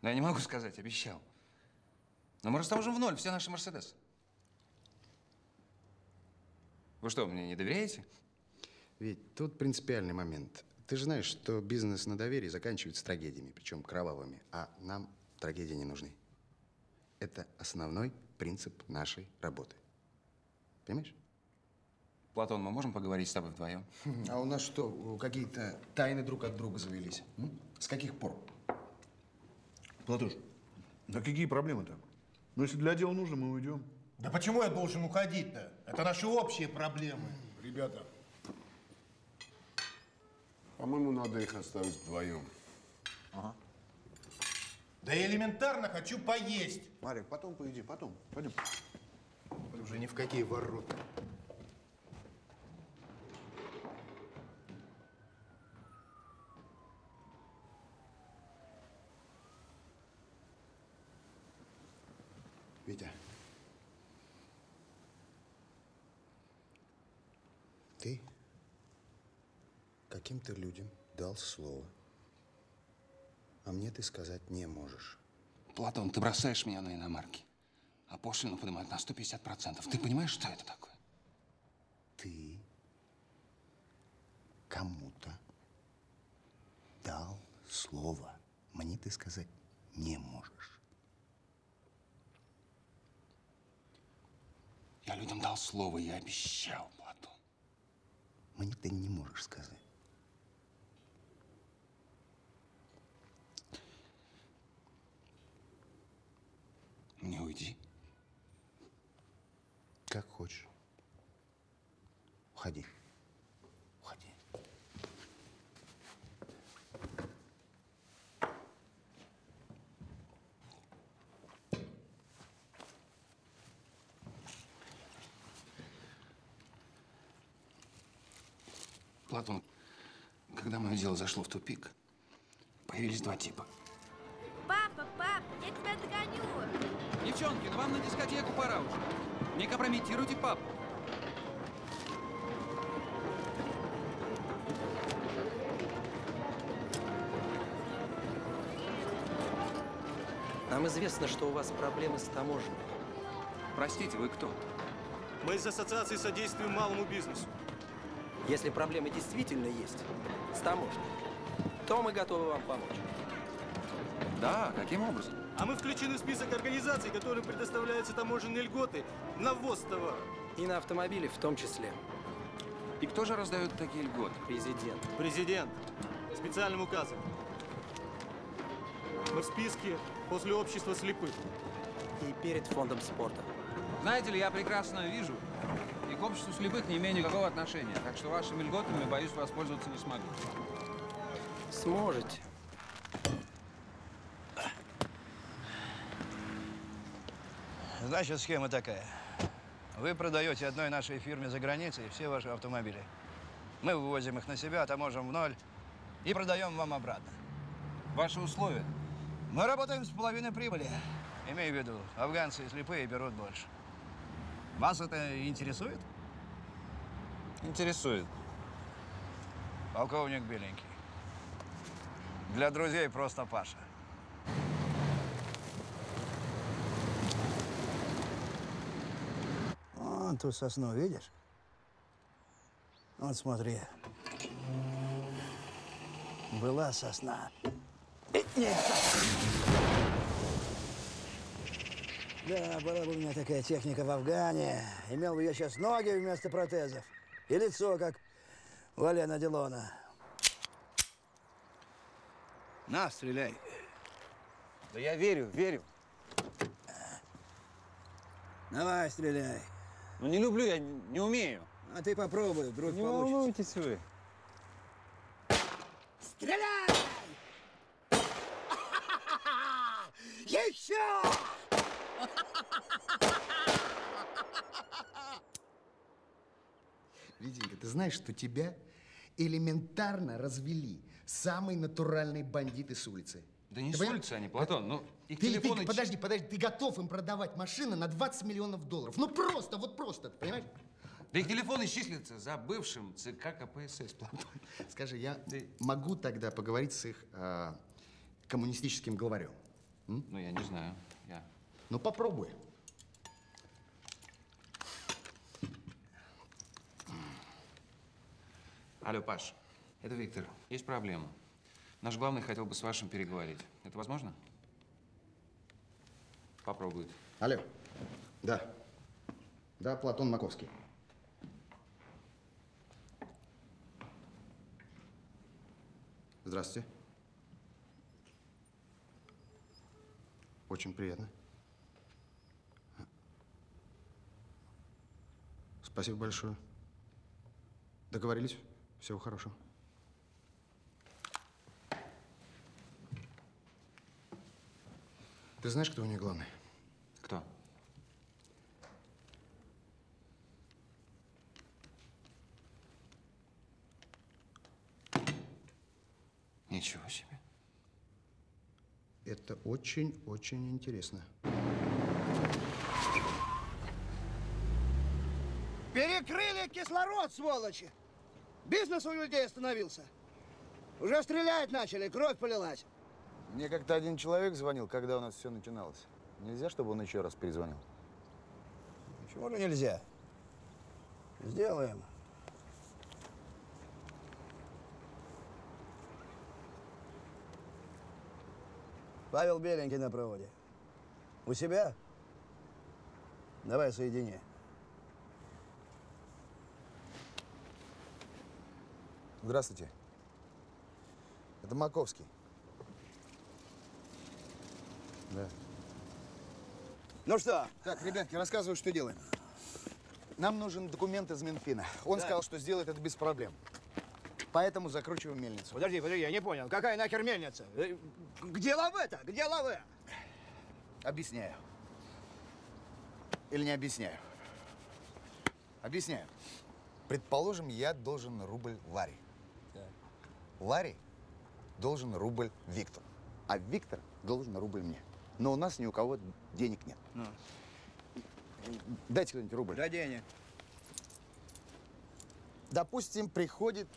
Но я не могу сказать, обещал. Но мы растаможим в ноль все наши Мерседесы. Вы что, мне не доверяете? Ведь тут принципиальный момент. Ты же знаешь, что бизнес на доверии заканчивается трагедиями, причем кровавыми, а нам трагедии не нужны. Это основной принцип нашей работы. Понимаешь? Платон, мы можем поговорить с тобой вдвоем? А у нас что, какие-то тайны друг от друга завелись? м? С каких пор? Платош, да какие проблемы-то? Ну, если для дела нужно, мы уйдем. Да почему я должен уходить-то? Это наши общие проблемы. Ребята, по-моему, надо их оставить вдвоем. Ага. Да я элементарно хочу поесть. Марик, потом поеди, потом. Пойдем. Уже ни в какие ворота. Витя. Ты каким-то людям дал слово, а мне ты сказать не можешь. Платон, ты бросаешь меня на иномарки, а пошлину поднимают на 150%. Ты понимаешь, что это такое? Ты кому-то дал слово, мне ты сказать не можешь. Я людям дал слово, я обещал, Платон. Мне ты не можешь сказать. Не уйди. Как хочешь. Уходи. Уходи. Платон, когда мое дело зашло в тупик, появились два типа. Папа, пап, я тебя догоню. Девчонки, ну вам на дискотеку пора уже. Не компрометируйте папу. Нам известно, что у вас проблемы с таможней. Простите, вы кто? Мы из Ассоциации содействия малому бизнесу. Если проблемы действительно есть с таможней, то мы готовы вам помочь. Да, каким образом? А мы включены в список организаций, которым предоставляются таможенные льготы на ввоз товара. И на автомобили в том числе. И кто же раздает такие льготы? Президент. Президент. Специальным указом. Мы в списке после общества слепых. И перед фондом спорта. Знаете ли, я прекрасно вижу, и к обществу слепых не имею никакого отношения. Так что вашими льготами, боюсь, воспользоваться не смогу. Сможете. Значит, схема такая. Вы продаете одной нашей фирме за границей все ваши автомобили. Мы вывозим их на себя, таможим в ноль и продаем вам обратно. Ваши условия? Мы работаем с половиной прибыли. Имею в виду, афганцы слепые берут больше. Вас это интересует? Интересует. Полковник Беленький. Для друзей просто Паша. Вон ту сосну, видишь? Вот смотри. Была сосна. Нет. Да, была бы у меня такая техника в Афгане. Имел бы я сейчас ноги вместо протезов. И лицо, как у Алена Делона. На, стреляй. Да я верю, верю. Давай, стреляй. Ну не люблю, я не умею. А ты попробуй, вдруг Не получится. волнуйтесь вы. Стреляй! Еще! Витенька, ты знаешь, что тебя элементарно развели самые натуральные бандиты с улицы? Да не Ты с улицы они, Платон. Ну, их Ты, ты- телефоны... подожди, подожди, ты готов им продавать машины на 20 миллионов долларов? Ну просто, вот просто, ты понимаешь? Да их телефоны числятся за бывшим ЦК КПСС, Платон. Скажи, я могу тогда поговорить с их а, коммунистическим главарем? Ну, я не знаю. Я... Ну, попробуй. Алло, Паш. Это Виктор. Есть проблема. Наш главный хотел бы с вашим переговорить. Это возможно? Попробует. Алло. Да. Да, Платон Маковский. Здравствуйте. Очень приятно. Спасибо большое. Договорились? Всего хорошего. Ты знаешь, кто у нее главный? Кто? Ничего себе. Это очень-очень интересно. Перекрыли кислород, сволочи! Бизнес у людей остановился. Уже стрелять начали, кровь полилась. Мне как-то один человек звонил, когда у нас все начиналось. Нельзя, чтобы он еще раз перезвонил? Почему же нельзя? Сделаем. Павел Беленький на проводе. У себя? Давай соедини. Здравствуйте. Это Маковский. Да. Ну что? Так, ребятки, рассказываю, что делаем. Нам нужен документ из Минфина. Он Да. сказал, что сделает это без проблем. Поэтому закручиваем мельницу. Подожди, подожди, я не понял. Какая нахер мельница? Э, Где лавы-то? Где лавы? Объясняю. Или не объясняю? Объясняю. Предположим, я должен рубль Ларе. Ларе должен рубль Виктору. А Виктор должен рубль мне. Но у нас ни у кого денег нет. Дайте кто-нибудь рубль. Да денег. Допустим, приходит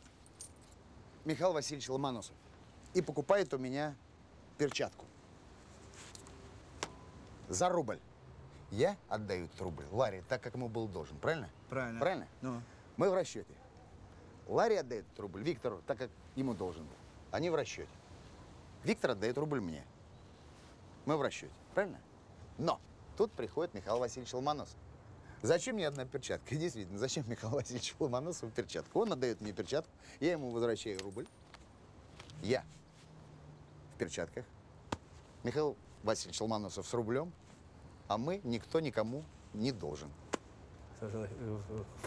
Михаил Васильевич Ломоносов и покупает у меня перчатку. За рубль. Я отдаю этот рубль Ларе так, как ему был должен. Правильно? Правильно. Правильно? Ну. Мы в расчете. Ларри отдает этот рубль Виктору, так как ему должен был. Они в расчете. Виктор отдает рубль мне. Мы в расчете. Правильно? Но тут приходит Михаил Васильевич Ломоносов. Зачем мне одна перчатка? Действительно, зачем Михаил Васильевич Ломоносову перчатку? Он отдает мне перчатку, я ему возвращаю рубль. Я в перчатках. Михаил Васильевич Ломоносов с рублем, а мы никто никому не должен.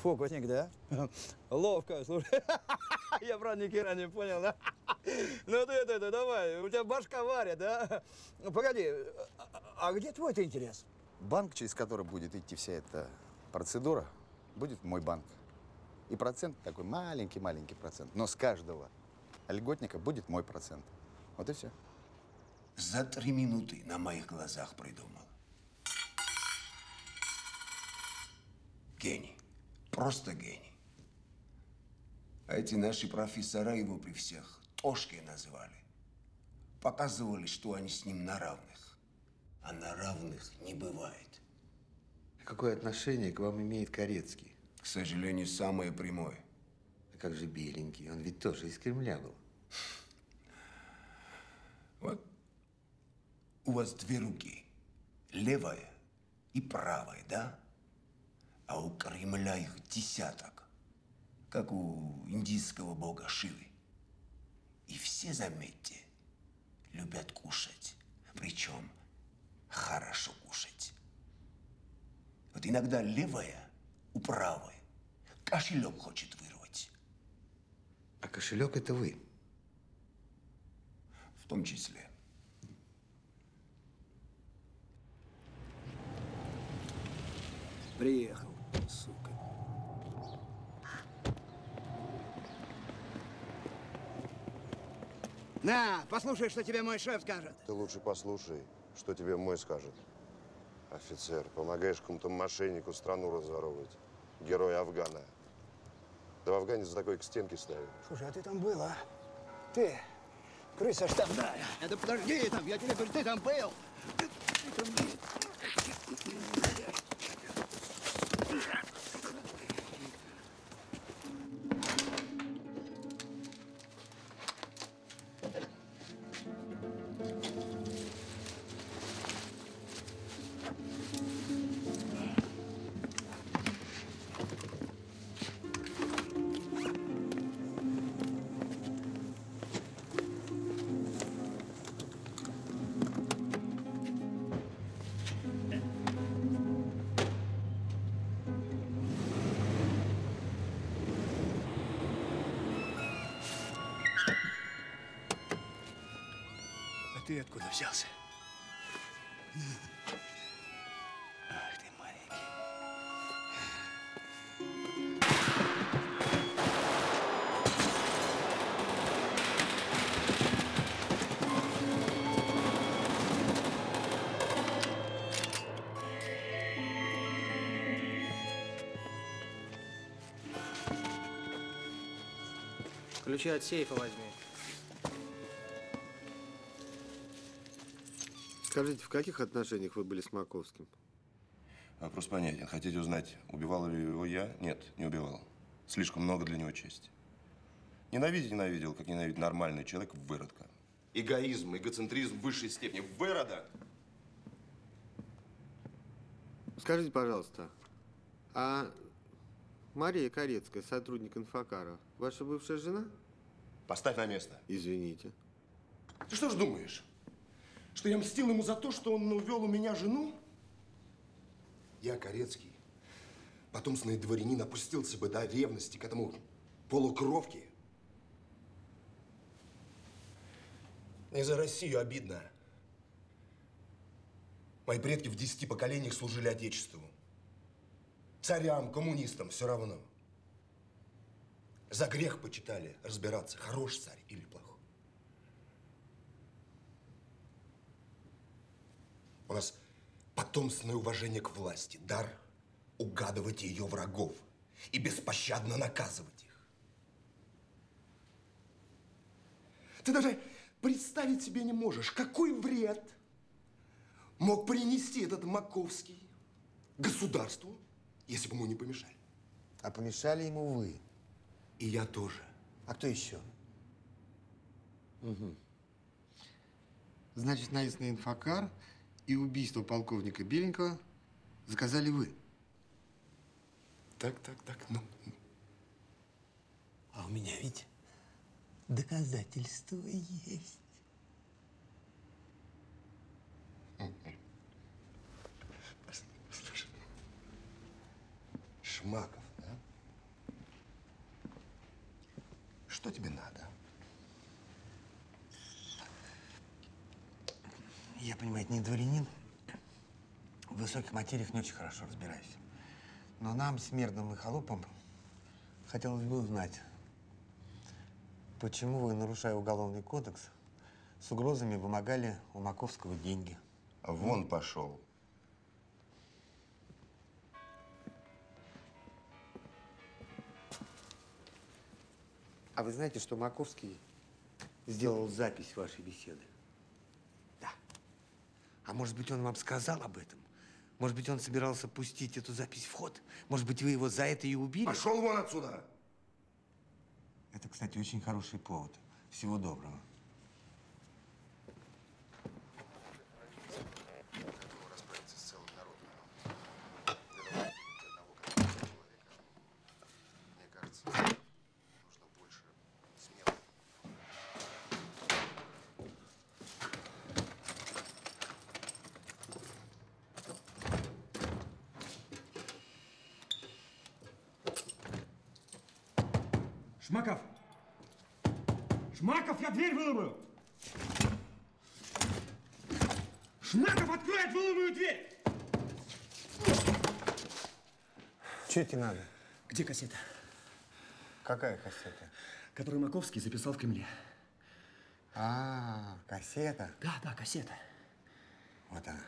Фокусник, да? Ловко, слушай. Я, правда, ни хера не понял, да? Ну ты это, это, давай, у тебя башка варит, да? Ну, Погоди, а- а где твой-то интерес? Банк, через который будет идти вся эта процедура, будет мой банк. И процент такой маленький-маленький процент. Но с каждого льготника будет мой процент. Вот и все. За три минуты на моих глазах придумал. Гений. Просто гений. А эти наши профессора его при всех Тошкой называли. Показывали, что они с ним на равных. А на равных не бывает. Какое отношение к вам имеет Корецкий? К сожалению, самое прямое. А как же Беленький? Он ведь тоже из Кремля был. Вот у вас две руки. Левая и правая, да? А у Кремля их десяток. Как у индийского бога Шивы. И все, заметьте, любят кушать. Причем хорошо кушать. Вот иногда левая у правой кошелек хочет вырвать. А кошелек это вы. В том числе. Приехал, сука. На, послушай, что тебе мой шеф скажет. Ты лучше послушай, что тебе мой скажет. Офицер, помогаешь какому-то мошеннику страну разворовывать. Герой Афгана. Да в Афгане за такой к стенке ставят. Слушай, а ты там был, а? Ты, крыса штабная. Это подожди там, я тебе говорю, ты там был. ты откуда взялся? Ах ты маленький. Ключи от сейфа возьми. Скажите, в каких отношениях вы были с Маковским? Вопрос понятен. Хотите узнать, убивал ли его я? Нет, не убивал. Слишком много для него чести. Ненавидеть ненавидел, как ненавидит нормальный человек выродка. Эгоизм, эгоцентризм в высшей степени. Вырода! Скажите, пожалуйста, а Мария Корецкая, сотрудник инфокара, ваша бывшая жена? Поставь на место. Извините. Ты что ж думаешь? Что я мстил ему за то, что он увел у меня жену? Я, Корецкий, потомственный дворянин, опустился бы до ревности к этому полукровке. И за Россию обидно. Мои предки в десяти поколениях служили Отечеству. Царям, коммунистам все равно. За грех почитали разбираться, хороший царь или плохой. У нас потомственное уважение к власти, дар угадывать ее врагов и беспощадно наказывать их. Ты даже представить себе не можешь, какой вред мог принести этот Маковский государству, если бы ему не помешали. А помешали ему вы. И я тоже. А кто еще? Угу. Значит, наезд на инфокар и убийство полковника Беленького заказали вы. Так, так, так, ну. А у меня ведь доказательства есть. Слушай, Шмаков, да? Что тебе надо? Я, понимаете, не дворянин. В высоких материях не очень хорошо разбираюсь. Но нам, смертным и холопам, хотелось бы узнать, почему вы, нарушая уголовный кодекс, с угрозами вымогали у Маковского деньги. А вон пошел. А вы знаете, что Маковский сделал запись вашей беседы? А может быть, он вам сказал об этом? Может быть, он собирался пустить эту запись в ход? Может быть, вы его за это и убили? Пошел вон отсюда! Это, кстати, очень хороший повод. Всего доброго. Тебе надо? Где кассета? Какая кассета? Которую Маковский записал в Кремле. А, кассета. Да, да, кассета. Вот она.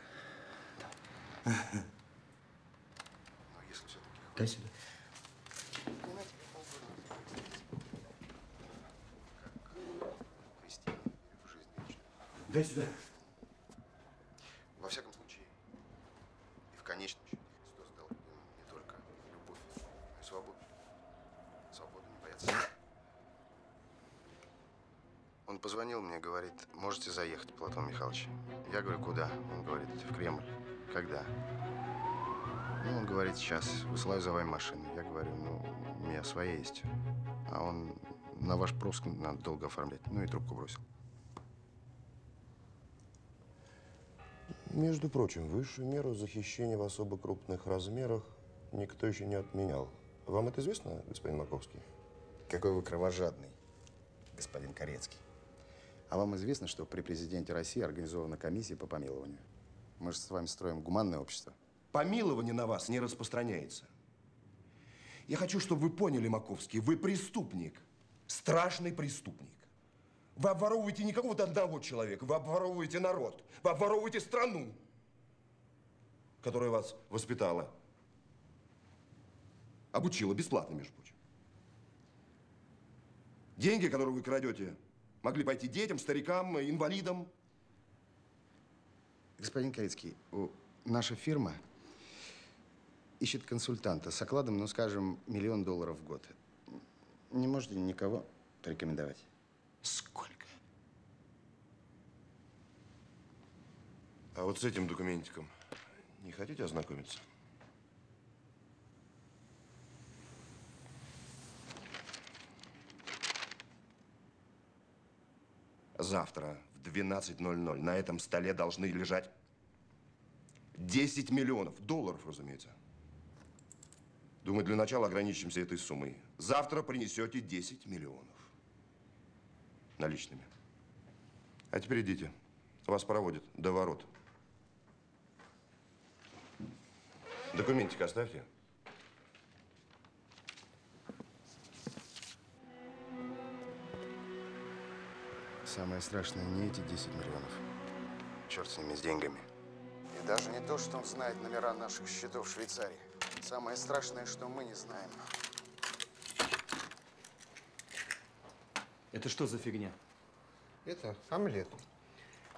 Все-таки Дай сюда. Дай сюда. Во всяком случае, и в конечном счете Христос дал людям не только любовь, но и свободу. Свободу не бояться. Он позвонил мне, говорит, можете заехать, Платон Михайлович. Я говорю, куда? Он говорит, в Кремль. Когда? Ну, он говорит, сейчас, высылаю за вами машину. Я говорю, ну, у меня своя есть. А он, на ваш пропуск надо долго оформлять. Ну и трубку бросил. Между прочим, высшую меру захищения в особо крупных размерах никто еще не отменял. Вам это известно, господин Маковский? Какой вы кровожадный, господин Корецкий. А вам известно, что при президенте России организована комиссия по помилованию? Мы же с вами строим гуманное общество. Помилование на вас не распространяется. Я хочу, чтобы вы поняли, Маковский, вы преступник. Страшный преступник. Вы обворовываете не какого-то одного человека, вы обворовываете народ. Вы обворовываете страну, которая вас воспитала. Обучила бесплатно, между прочим. Деньги, которые вы крадете, могли пойти детям, старикам, инвалидам. Господин Корицкий, наша фирма ищет консультанта с окладом, ну, скажем, миллион долларов в год. Не можете никого порекомендовать? Сколько? А вот с этим документиком не хотите ознакомиться? Завтра в 12.00 на этом столе должны лежать 10 миллионов долларов, разумеется. Думаю, для начала ограничимся этой суммой. Завтра принесете 10 миллионов. Наличными. А теперь идите. Вас проводят до ворот. Документик оставьте. Самое страшное не эти 10 миллионов. Черт с ними, с деньгами. И даже не то, что он знает номера наших счетов в Швейцарии. Самое страшное, что мы не знаем. Это что за фигня? Это омлет.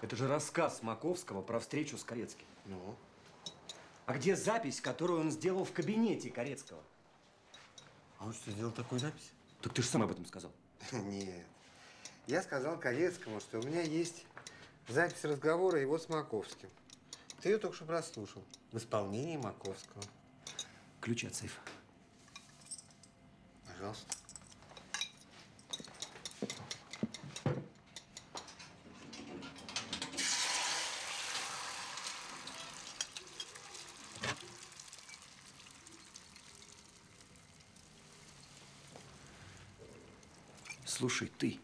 Это же рассказ Маковского про встречу с Корецким. Ну? А где запись, которую он сделал в кабинете Корецкого? А он что, сделал такую запись? Так ты же сам об этом сказал. Нет. Я сказал Корецкому, что у меня есть запись разговора его с Маковским. Ты ее только что прослушал. В исполнении Маковского. Ключи от сейфа. Пожалуйста. Слушай, ты,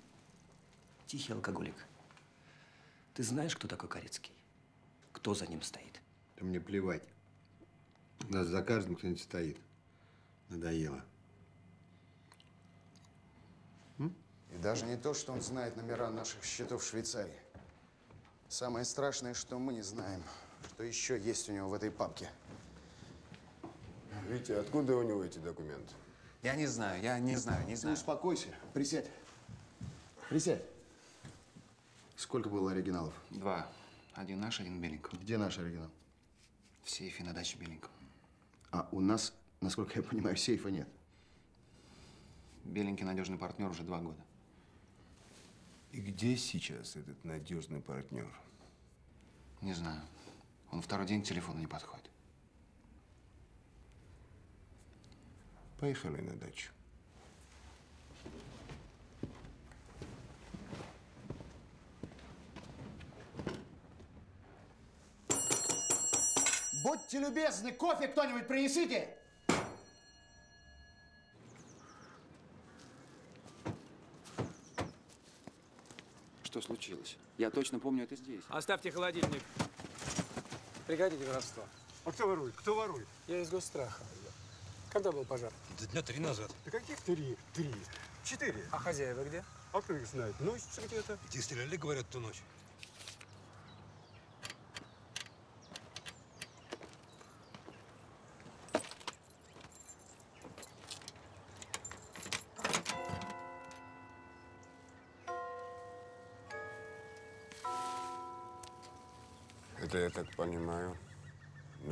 тихий алкоголик, ты знаешь, кто такой Корецкий? Кто за ним стоит? Да мне плевать. У нас за каждым кто-нибудь стоит. Надоело. И даже не то, что он знает номера наших счетов в Швейцарии. Самое страшное, что мы не знаем, что еще есть у него в этой папке. Витя, откуда у него эти документы? Я не знаю, я не знаю, не Ну, успокойся. Присядь. Присядь. Сколько было оригиналов? Два. Один наш, один Беленького. Где наш оригинал? В сейфе на даче Беленького. А у нас, насколько я понимаю, сейфа нет. Беленький надежный партнер уже два года. И где сейчас этот надежный партнер? Не знаю. Он второй день к телефону не подходит. Поехали на дачу. Будьте любезны, кофе кто-нибудь принесите! Что случилось? Я точно помню, это здесь. Оставьте холодильник. Прекратите воровство. А кто ворует? Кто ворует? Я из госстраха. Когда был пожар? Да дня три назад. Да каких три? Три. Четыре. А хозяева где? А кто их знает? Носится где-то. Где стреляли, говорят, ту ночь.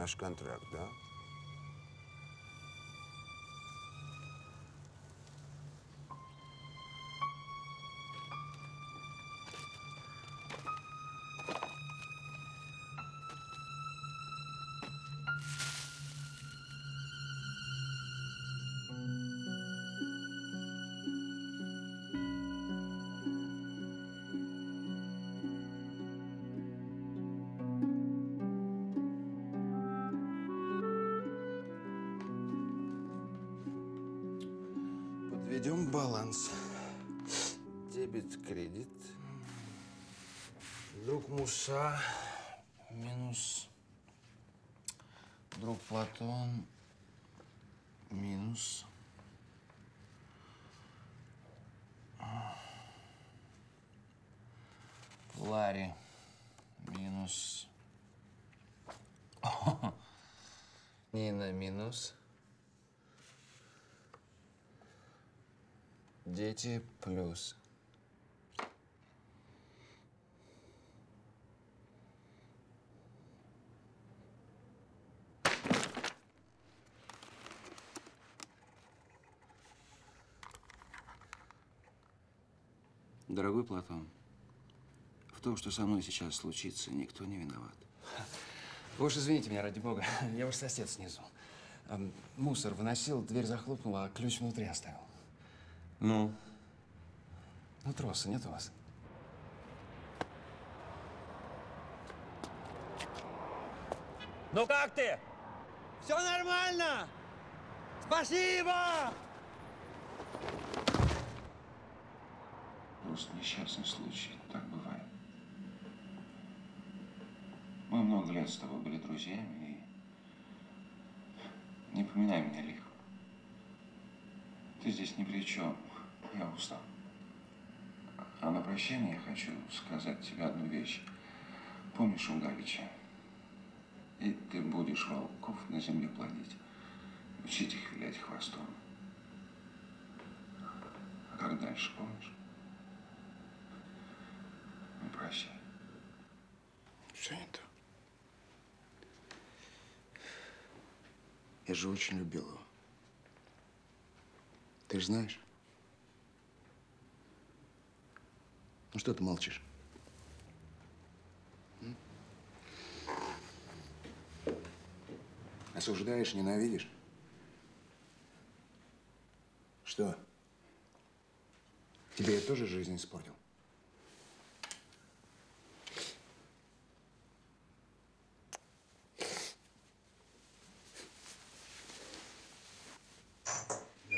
Наш контракт, да? Муса минус друг Платон. Минус. Ларри. Минус. Нина минус. Дети плюс Дорогой Платон, в том, что со мной сейчас случится, никто не виноват. Вы уж извините меня, ради бога. Я ваш сосед снизу. Эм, Мусор выносил, дверь захлопнула, а ключ внутри оставил. Ну? Ну, троса нет у вас? Ну как ты? Все нормально? Спасибо! Просто несчастный случай. Так бывает. Мы много лет с тобой были друзьями, и не поминай меня лихо. Ты здесь ни при чем. Я устал. А на прощание я хочу сказать тебе одну вещь. Помнишь у? И ты будешь волков на земле плодить, учить их вилять хвостом. А как дальше, помнишь? Ну, прощай. Все не то. Я же очень любил его. Ты же знаешь? Ну что ты молчишь? Осуждаешь, ненавидишь? Что? Тебе я тоже жизнь испортил?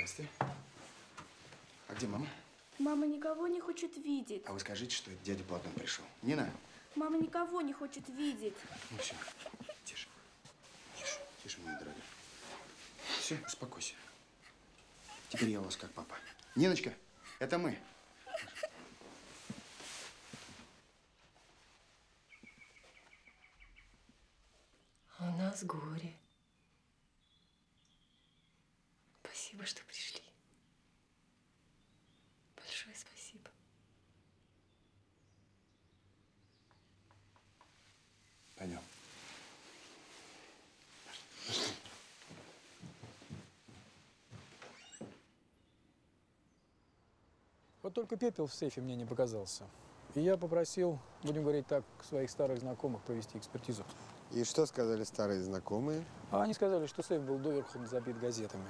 Здрасте. А где мама? Мама никого не хочет видеть. А вы скажите, что дядя Платон пришел. Нина? Мама никого не хочет видеть. Ну все, тише. Тише, тише, моя дорогая. Все, успокойся. Теперь я у вас как папа. Ниночка, это мы. А у нас горе. Спасибо, что пришли. Большое спасибо. Пойдем. Вот только пепел в сейфе мне не показался. И я попросил, будем говорить так, своих старых знакомых провести экспертизу. И что сказали старые знакомые? А они сказали, что сейф был доверху забит газетами.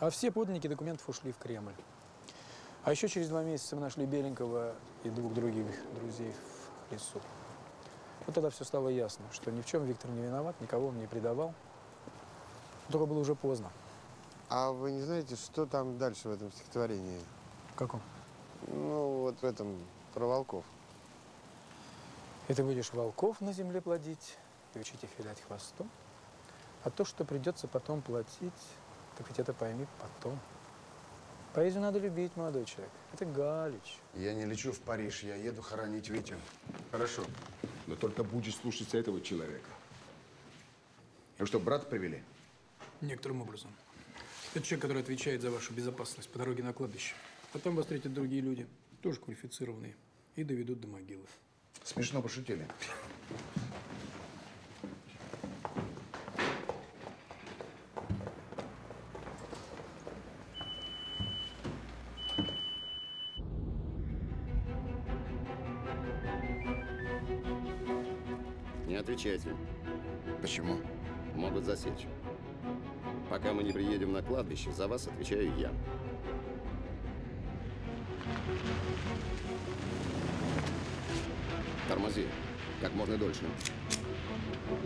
А все подлинники документов ушли в Кремль. А еще через два месяца мы нашли Беленького и двух других друзей в лесу. Вот тогда все стало ясно, что ни в чем Виктор не виноват, никого он не предавал. Только было уже поздно. А вы не знаете, что там дальше в этом стихотворении? В каком? Ну, вот в этом, про волков. И ты будешь волков на земле плодить и учить их вилять хвостом. А то, что придется потом платить, так ведь это пойми потом. Поэзию надо любить, молодой человек. Это Галич. Я не лечу в Париж, я еду хоронить Витю. Хорошо. Но только будешь слушаться этого человека. Вы что, брата привели? Некоторым образом. Это человек, который отвечает за вашу безопасность по дороге на кладбище. Там вас встретят другие люди, тоже квалифицированные, и доведут до могилы. Смешно пошутили. Не отвечайте. Почему? Могут засечь. Пока мы не приедем на кладбище, за вас отвечаю я. Тормози. Как можно дольше.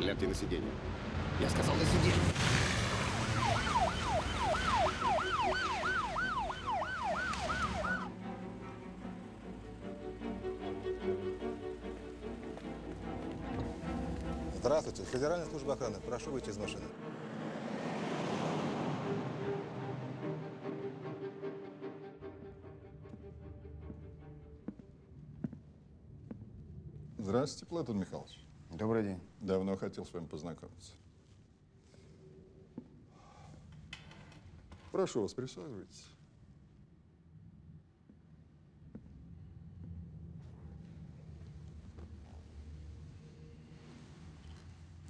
Лягте на сиденье. Я сказал на сиденье. Здравствуйте. Федеральная служба охраны. Прошу выйти из машины. Здравствуйте, Платон Михайлович. Добрый день. Давно хотел с вами познакомиться. Прошу вас, присаживайтесь.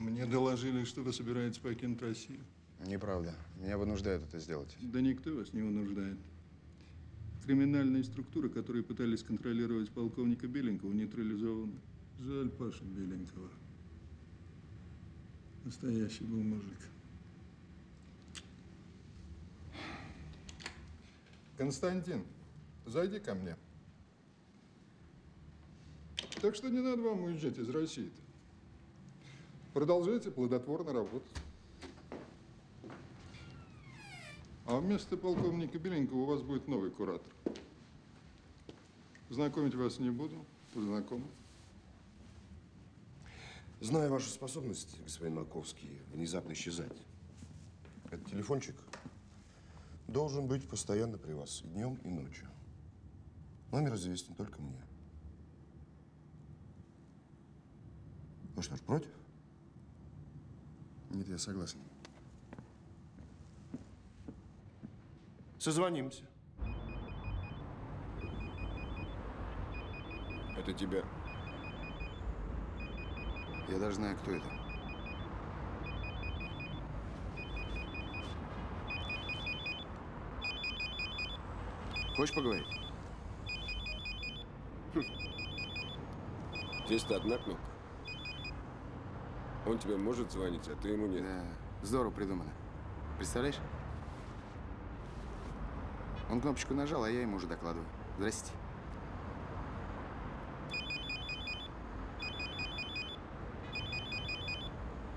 Мне доложили, что вы собираетесь покинуть Россию. Неправда. Меня вынуждают это сделать. Да никто вас не вынуждает. Криминальные структуры, которые пытались контролировать полковника Беленького, нейтрализованы. Жаль Пашу Беленького. Настоящий был мужик. Константин, зайди ко мне. Так что не надо вам уезжать из России-то. Продолжайте плодотворно работать. А вместо полковника Беленького у вас будет новый куратор. Знакомить вас не буду, вы знакомы. Знаю вашу способность, господин Маковский, внезапно исчезать. Этот телефончик должен быть постоянно при вас, и днем, и ночью. Номер известен только мне. Ну что ж, против? Нет, я согласен. Созвонимся. Это тебя. Я даже знаю, кто это. Хочешь поговорить? Здесь-то одна кнопка. Он тебе может звонить, а ты ему нет. Да, здорово придумано. Представляешь? Он кнопочку нажал, а я ему уже докладываю. Здрасте.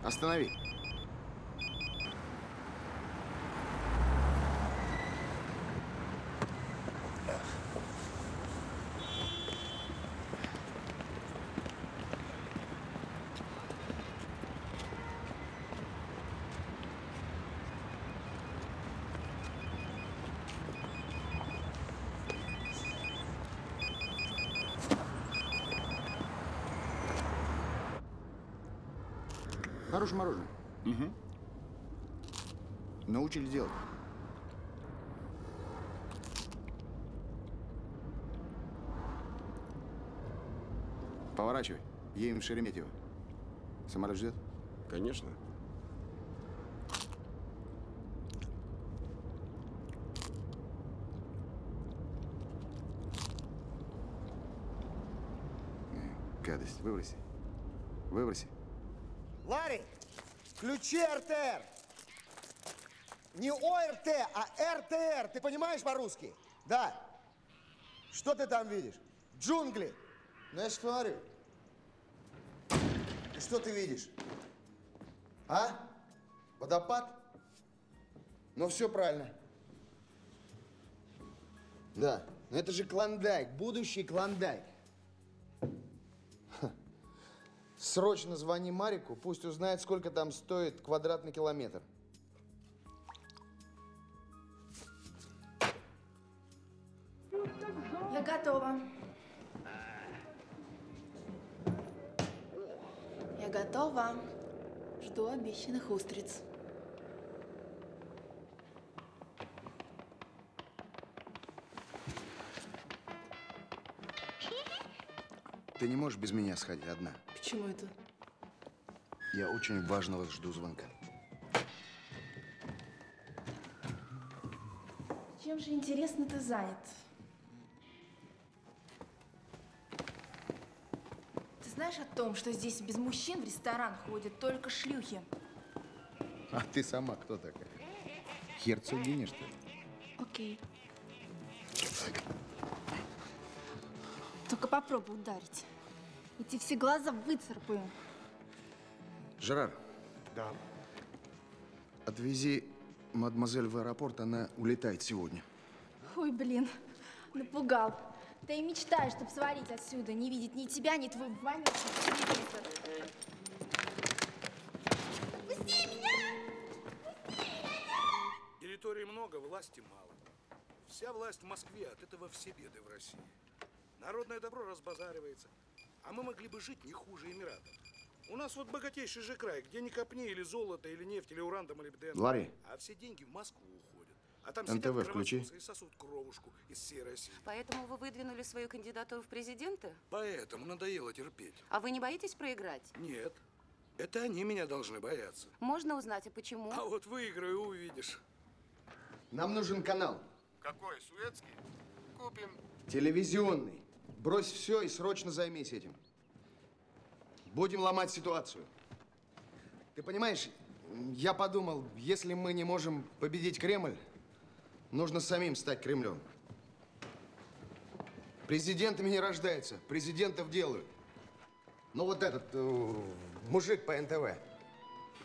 Останови. Хорошее мороженое. Угу. Научили делать. Поворачивай. Едем в Шереметьево. Самолет ждет? Конечно. Включи РТР. Не ОРТ, а РТР. Ты понимаешь по-русски? Да. Что ты там видишь? Джунгли. Ну, я же говорю. И что ты видишь? А? Водопад? Ну, все правильно. Да. Но это же Клондайк, будущий Клондайк. Срочно звони Марику, пусть узнает, сколько там стоит квадратный километр. Я готова. Я готова. Жду обещанных устриц. Ты не можешь без меня сходить одна. Почему это? Я очень важного жду звонка. Чем же, интересно, ты занят? Ты знаешь о том, что здесь без мужчин в ресторан ходят только шлюхи? А ты сама кто такая? Герцогиня, что ли? Окей. Только попробуй ударить эти все глаза выцарапаю. Жерар. Да. Отвези мадемуазель в аэропорт, она улетает сегодня. Ой, блин, напугал. Да и мечтаю, чтобы свалить отсюда, не видеть ни тебя, ни твою вонючую телевизор. Пусти меня! Пусти меня! Территории много, власти мало. Вся власть в Москве, от этого все беды в России. Народное добро разбазаривается, а мы могли бы жить не хуже Эмиратов. У нас вот богатейший же край, где ни копни или золото, или нефть, или уран, там, или бден. Ларри. А все деньги в Москву уходят. А там НТВ включи. и сосут кровушку из всей России. Поэтому вы выдвинули свою кандидатуру в президенты? Поэтому надоело терпеть. А вы не боитесь проиграть? Нет. Это они меня должны бояться. Можно узнать, и почему? А вот выиграю, увидишь. Нам нужен канал. Какой? Суэцкий? Купим. Телевизионный. Брось все и срочно займись этим. Будем ломать ситуацию. Ты понимаешь, я подумал, если мы не можем победить Кремль, нужно самим стать Кремлем. Президентами не рождаются, президентов делают. Ну вот этот э, мужик по НТВ,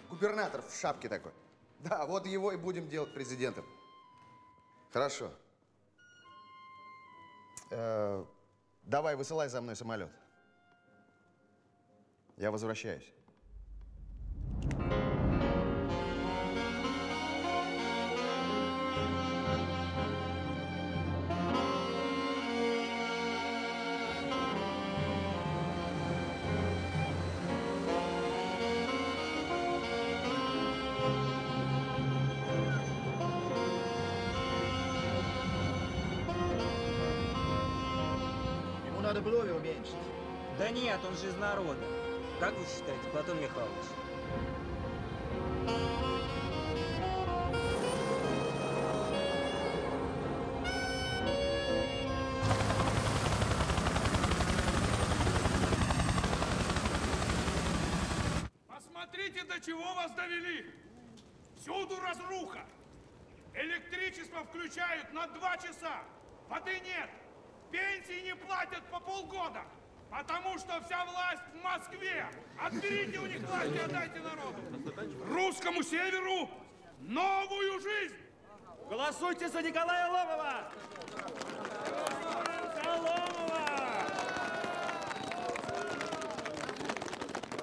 губернатор в шапке такой. Да, вот его и будем делать президентом. Хорошо. Э, давай, высылай за мной самолет. Я возвращаюсь. Же из народа. Как вы считаете, Платон Михайлович? Посмотрите, до чего вас довели! Всюду разруха! Электричество включают на два часа! Воды нет! Пенсии не платят по полгода! Потому что вся власть в Москве! Отберите у них власть и отдайте народу! Русскому северу новую жизнь! Голосуйте за Николая Ломова!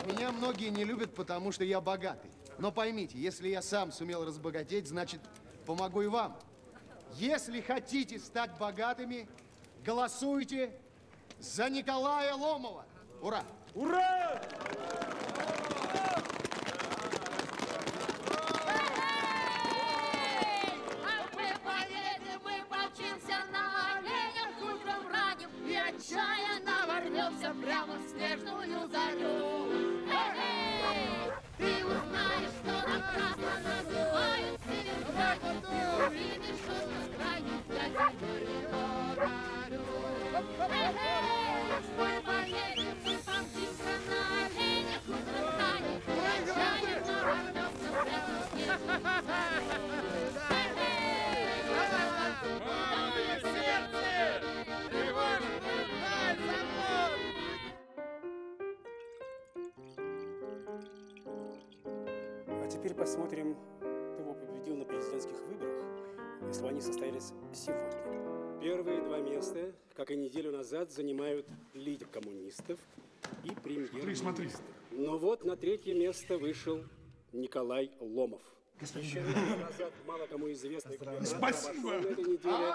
Меня многие не любят, потому что я богатый. Но поймите, если я сам сумел разбогатеть, значит, помогу и вам. Если хотите стать богатыми, голосуйте за Николая Ломова. Ура! Ура! А отчаянно ворвемся прямо в снежную зарю. Теперь посмотрим, кто победил на президентских выборах, если они состоялись сегодня. Первые два места, как и неделю назад, занимают лидер коммунистов и премьер Смотри, смотри. Но вот на третье место вышел Николай Ломов. Еще назад мало кому известный Спасибо. на этой неделе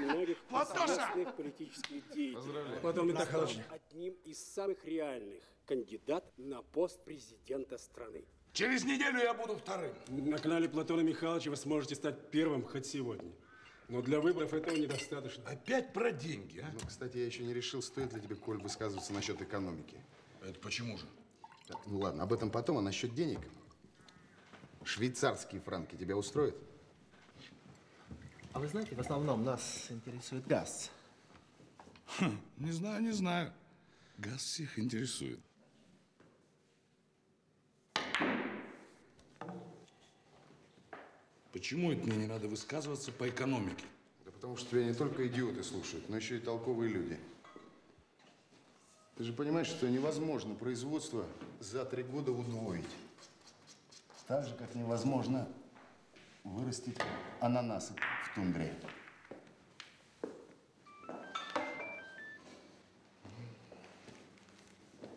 многих Платоша. известных политических деятелей. Платон Михайлович. Михайлович одним из самых реальных кандидат на пост президента страны. Через неделю я буду вторым. На канале Платона Михайловича вы сможете стать первым хоть сегодня. Но для выборов этого недостаточно. Опять про деньги, а? Ну, кстати, я еще не решил, стоит ли тебе, Коль, высказываться насчет экономики. Это почему же? Так, ну ладно, об этом потом, а насчет денег. Швейцарские франки тебя устроят? А вы знаете, в основном нас интересует газ. Хм, не знаю, не знаю. Газ всех интересует. Почему это мне не надо высказываться по экономике? Да потому что тебя не только идиоты слушают, но еще и толковые люди. Ты же понимаешь, что невозможно производство за три года удвоить. Так же, как невозможно вырастить ананасы в тундре.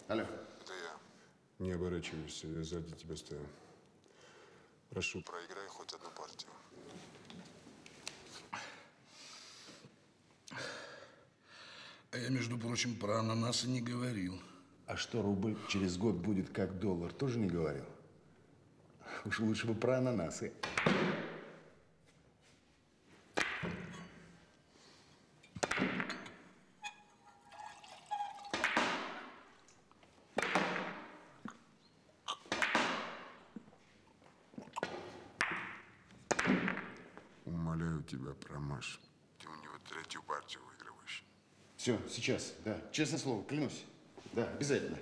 Алло. Это я. Не оборачивайся, я сзади тебя стою. Прошу. Проиграй хоть одну партию. А я, между прочим, про ананасы не говорил. А что рубль через год будет как доллар, тоже не говорил? Уж лучше бы про ананасы. Промаш. Ты у него третью партию выигрываешь. Все, сейчас, да. Честное слово, клянусь. Да, обязательно.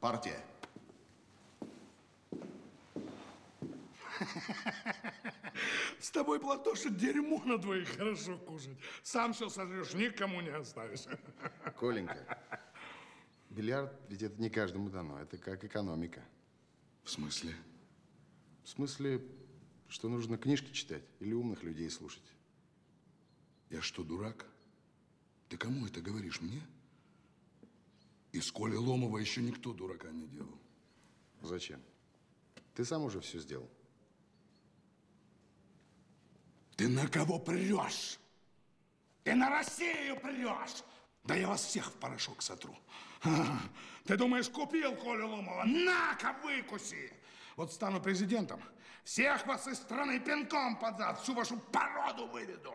Партия. С тобой, Платоша, дерьмо на двоих хорошо кушать. Сам все сожрешь, никому не оставишь. Коленька, бильярд ведь это не каждому дано. Это как экономика. В смысле? В смысле, что нужно книжки читать или умных людей слушать. Я что, дурак? Ты кому это говоришь, мне? Из Коли Ломова еще никто дурака не делал. Зачем? Ты сам уже все сделал. Ты на кого прешь? Ты на Россию прешь! Да я вас всех в порошок сотру. Ты думаешь, купил Колю Ломова? На-ка, выкуси! Вот стану президентом, всех вас из страны пинком под зад, всю вашу породу выведу.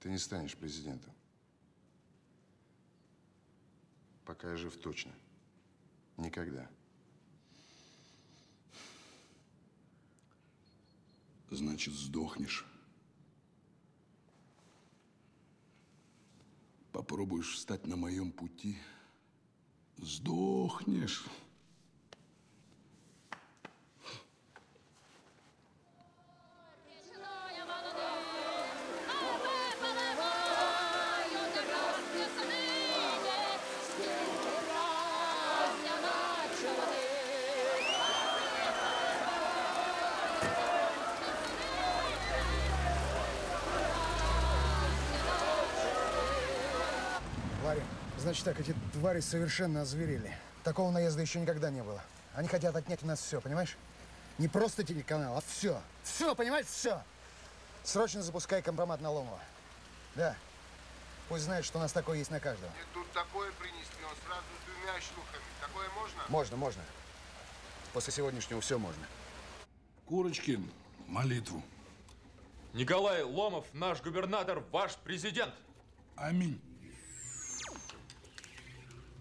Ты не станешь президентом. Пока я жив точно. Никогда. Значит, сдохнешь. Попробуешь встать на моем пути, сдохнешь. Значит так, эти твари совершенно озверели. Такого наезда еще никогда не было. Они хотят отнять у нас все, понимаешь? Не просто телеканал, а все. Все, понимаешь, все. Срочно запускай компромат на Ломова. Да. Пусть знает, что у нас такое есть на каждого. И тут такое принести, он сразу с двумя шлюхами. Такое можно? Можно, можно. После сегодняшнего все можно. Курочкин, молитву. Николай Ломов, наш губернатор, ваш президент. Аминь.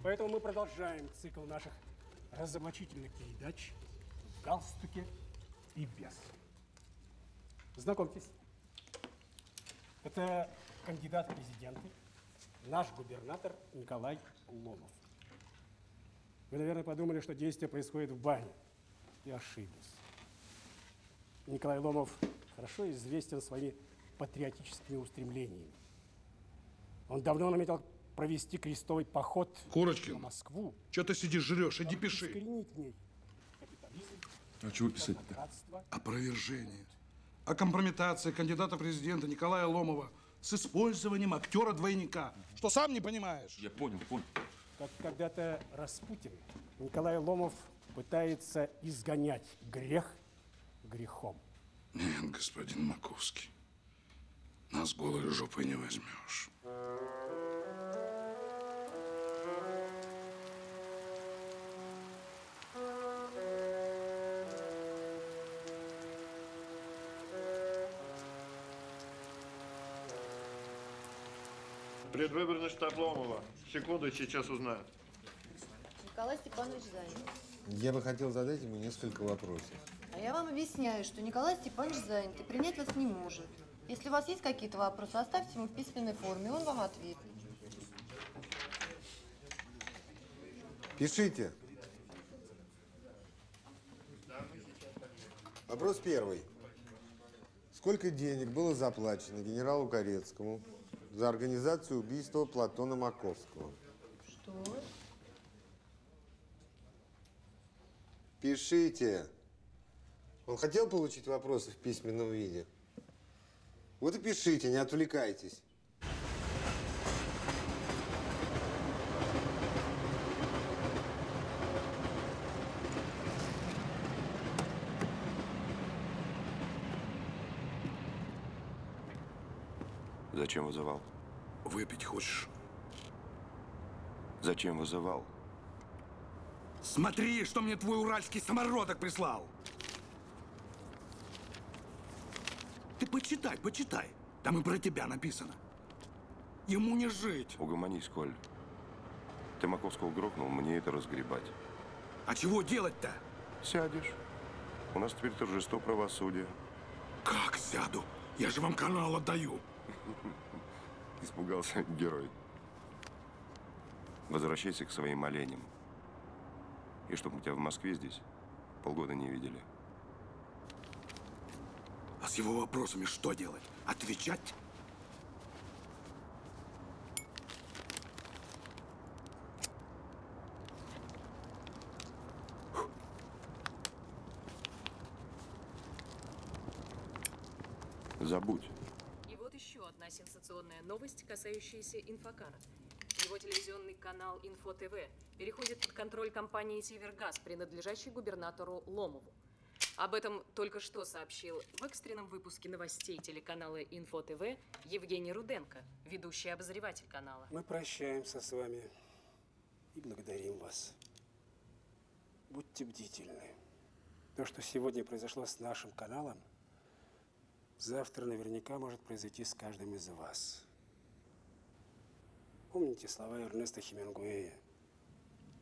Поэтому мы продолжаем цикл наших разоблачительных передач в галстуке и без. Знакомьтесь. Это кандидат в президенты, наш губернатор Николай Ломов. Вы, наверное, подумали, что действие происходит в бане. И ошиблись. Николай Ломов хорошо известен своими патриотическими устремлениями. Он давно наметил провести крестовый поход Курочкин. на Москву. Что ты сидишь, жрешь? Иди пиши. искоренить в ней капитализм, А чего писать-то? Опровержение. О компрометации кандидата в президента Николая Ломова с использованием актера-двойника. Что сам не понимаешь? Я понял, понял. Как когда-то Распутин, Николай Ломов пытается изгонять грех грехом. Нет, господин Маковский, нас голой жопой не возьмешь. Предвыборный штаб Ломова. Секунду, сейчас узнаю. Николай Степанович занят. Я бы хотел задать ему несколько вопросов. А я вам объясняю, что Николай Степанович занят и принять вас не может. Если у вас есть какие-то вопросы, оставьте ему в письменной форме, он вам ответит. Пишите. Вопрос первый. Сколько денег было заплачено генералу Корецкому за организацию убийства Платона Маковского? Что? Пишите. Он хотел получить вопросы в письменном виде? Вот и пишите, не отвлекайтесь. Зачем вызывал? Выпить хочешь? Зачем вызывал? Смотри, что мне твой уральский самородок прислал. Ты почитай, почитай. Там и про тебя написано. Ему не жить. Угомонись, Коль. Ты Маковского грохнул, мне это разгребать. А чего делать-то? Сядешь. У нас теперь торжество правосудия. Как сяду? Я же вам канал отдаю. Испугался герой. Возвращайся к своим оленям. И чтоб мы тебя в Москве здесь полгода не видели. А с его вопросами что делать? Отвечать? Забудь. И вот еще одна сенсационная новость, касающаяся Инфокара. Его телевизионный канал Инфо ТВ переходит под контроль компании Севергаз, принадлежащей губернатору Ломову. Об этом только что сообщил в экстренном выпуске новостей телеканала Инфо ТВ Евгений Руденко, ведущий обозреватель канала. Мы прощаемся с вами и благодарим вас. Будьте бдительны. То, что сегодня произошло с нашим каналом, завтра наверняка может произойти с каждым из вас. Помните слова Эрнеста Хемингуэя?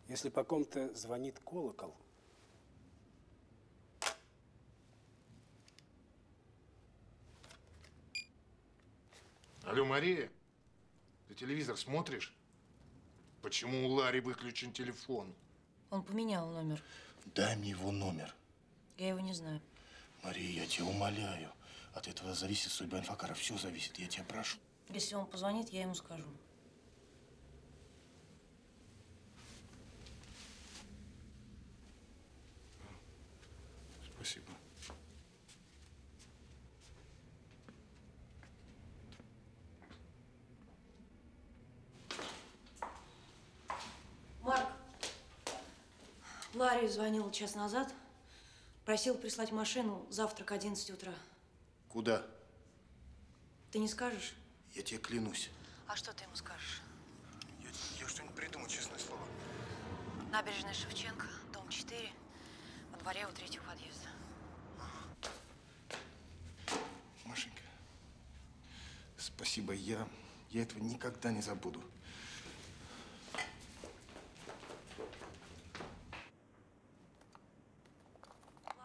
Если по ком-то звонит колокол, Алло, Мария, ты телевизор смотришь? Почему у Ларри выключен телефон? Он поменял номер. Дай мне его номер. Я его не знаю. Мария, я тебя умоляю. От этого зависит судьба инфокара. Все зависит, я тебя прошу. Если он позвонит, я ему скажу. Спасибо. Марк, Ларри звонил час назад. Просил прислать машину завтра к 11 утра. Куда? Ты не скажешь? Я тебе клянусь. А что ты ему скажешь? Я, я что-нибудь придумаю, честное слово. Набережная Шевченко, дом 4, во дворе у третьего подъезда. Машенька, спасибо. Я, я этого никогда не забуду.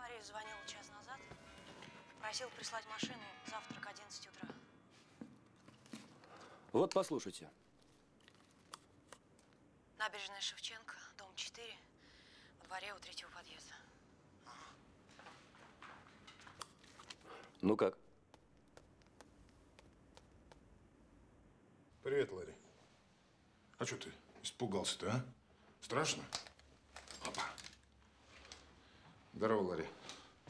Ларри звонил час назад. Просил прислать машину завтра к 11 утра. Вот послушайте. Набережная Шевченко, дом 4, во дворе у третьего подъезда. Ну как? Привет, Ларри. А что ты испугался-то, а? Страшно? Опа. Здорово, Ларри.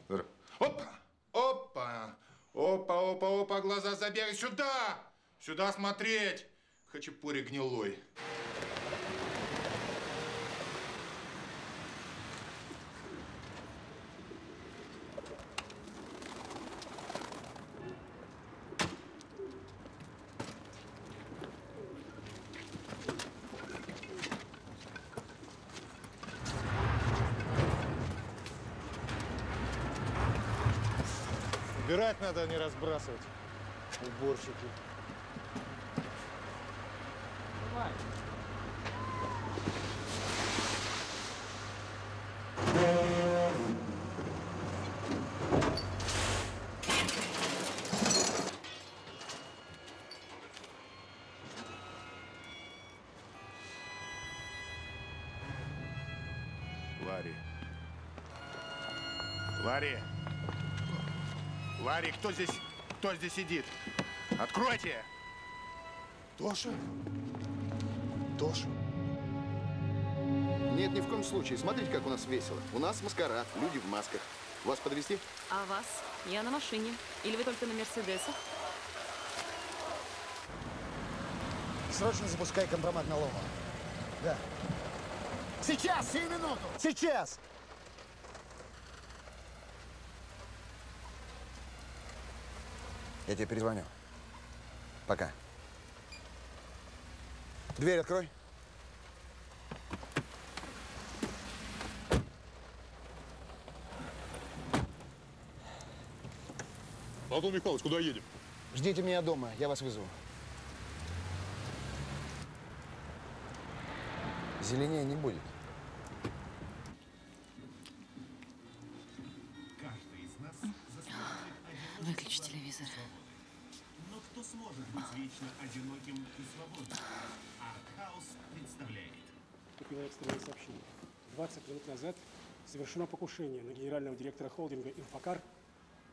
Здорово. Опа! Опа! Опа, опа, глаза забегай. Сюда! Сюда смотреть! Хачапури гнилой. Надо, а не разбрасывать. Уборщики. Давай. Ларри. Ларри. Ларри, кто здесь, кто здесь сидит? Откройте! Тоша? Тоша? Нет, ни в коем случае. Смотрите, как у нас весело. У нас маскарад, люди в масках. Вас подвести? А вас? Я на машине. Или вы только на Мерседесах? Срочно запускай компромат на Ломова. Да. Сейчас, сию минуту! Сейчас! Я тебе перезвоню. Пока. Дверь открой. Платон Михайлович, куда едем? Ждите меня дома, я вас вызову. Зеленее не будет. Поступило экстренное сообщение. 20 минут назад совершено покушение на генерального директора холдинга «Инфокар»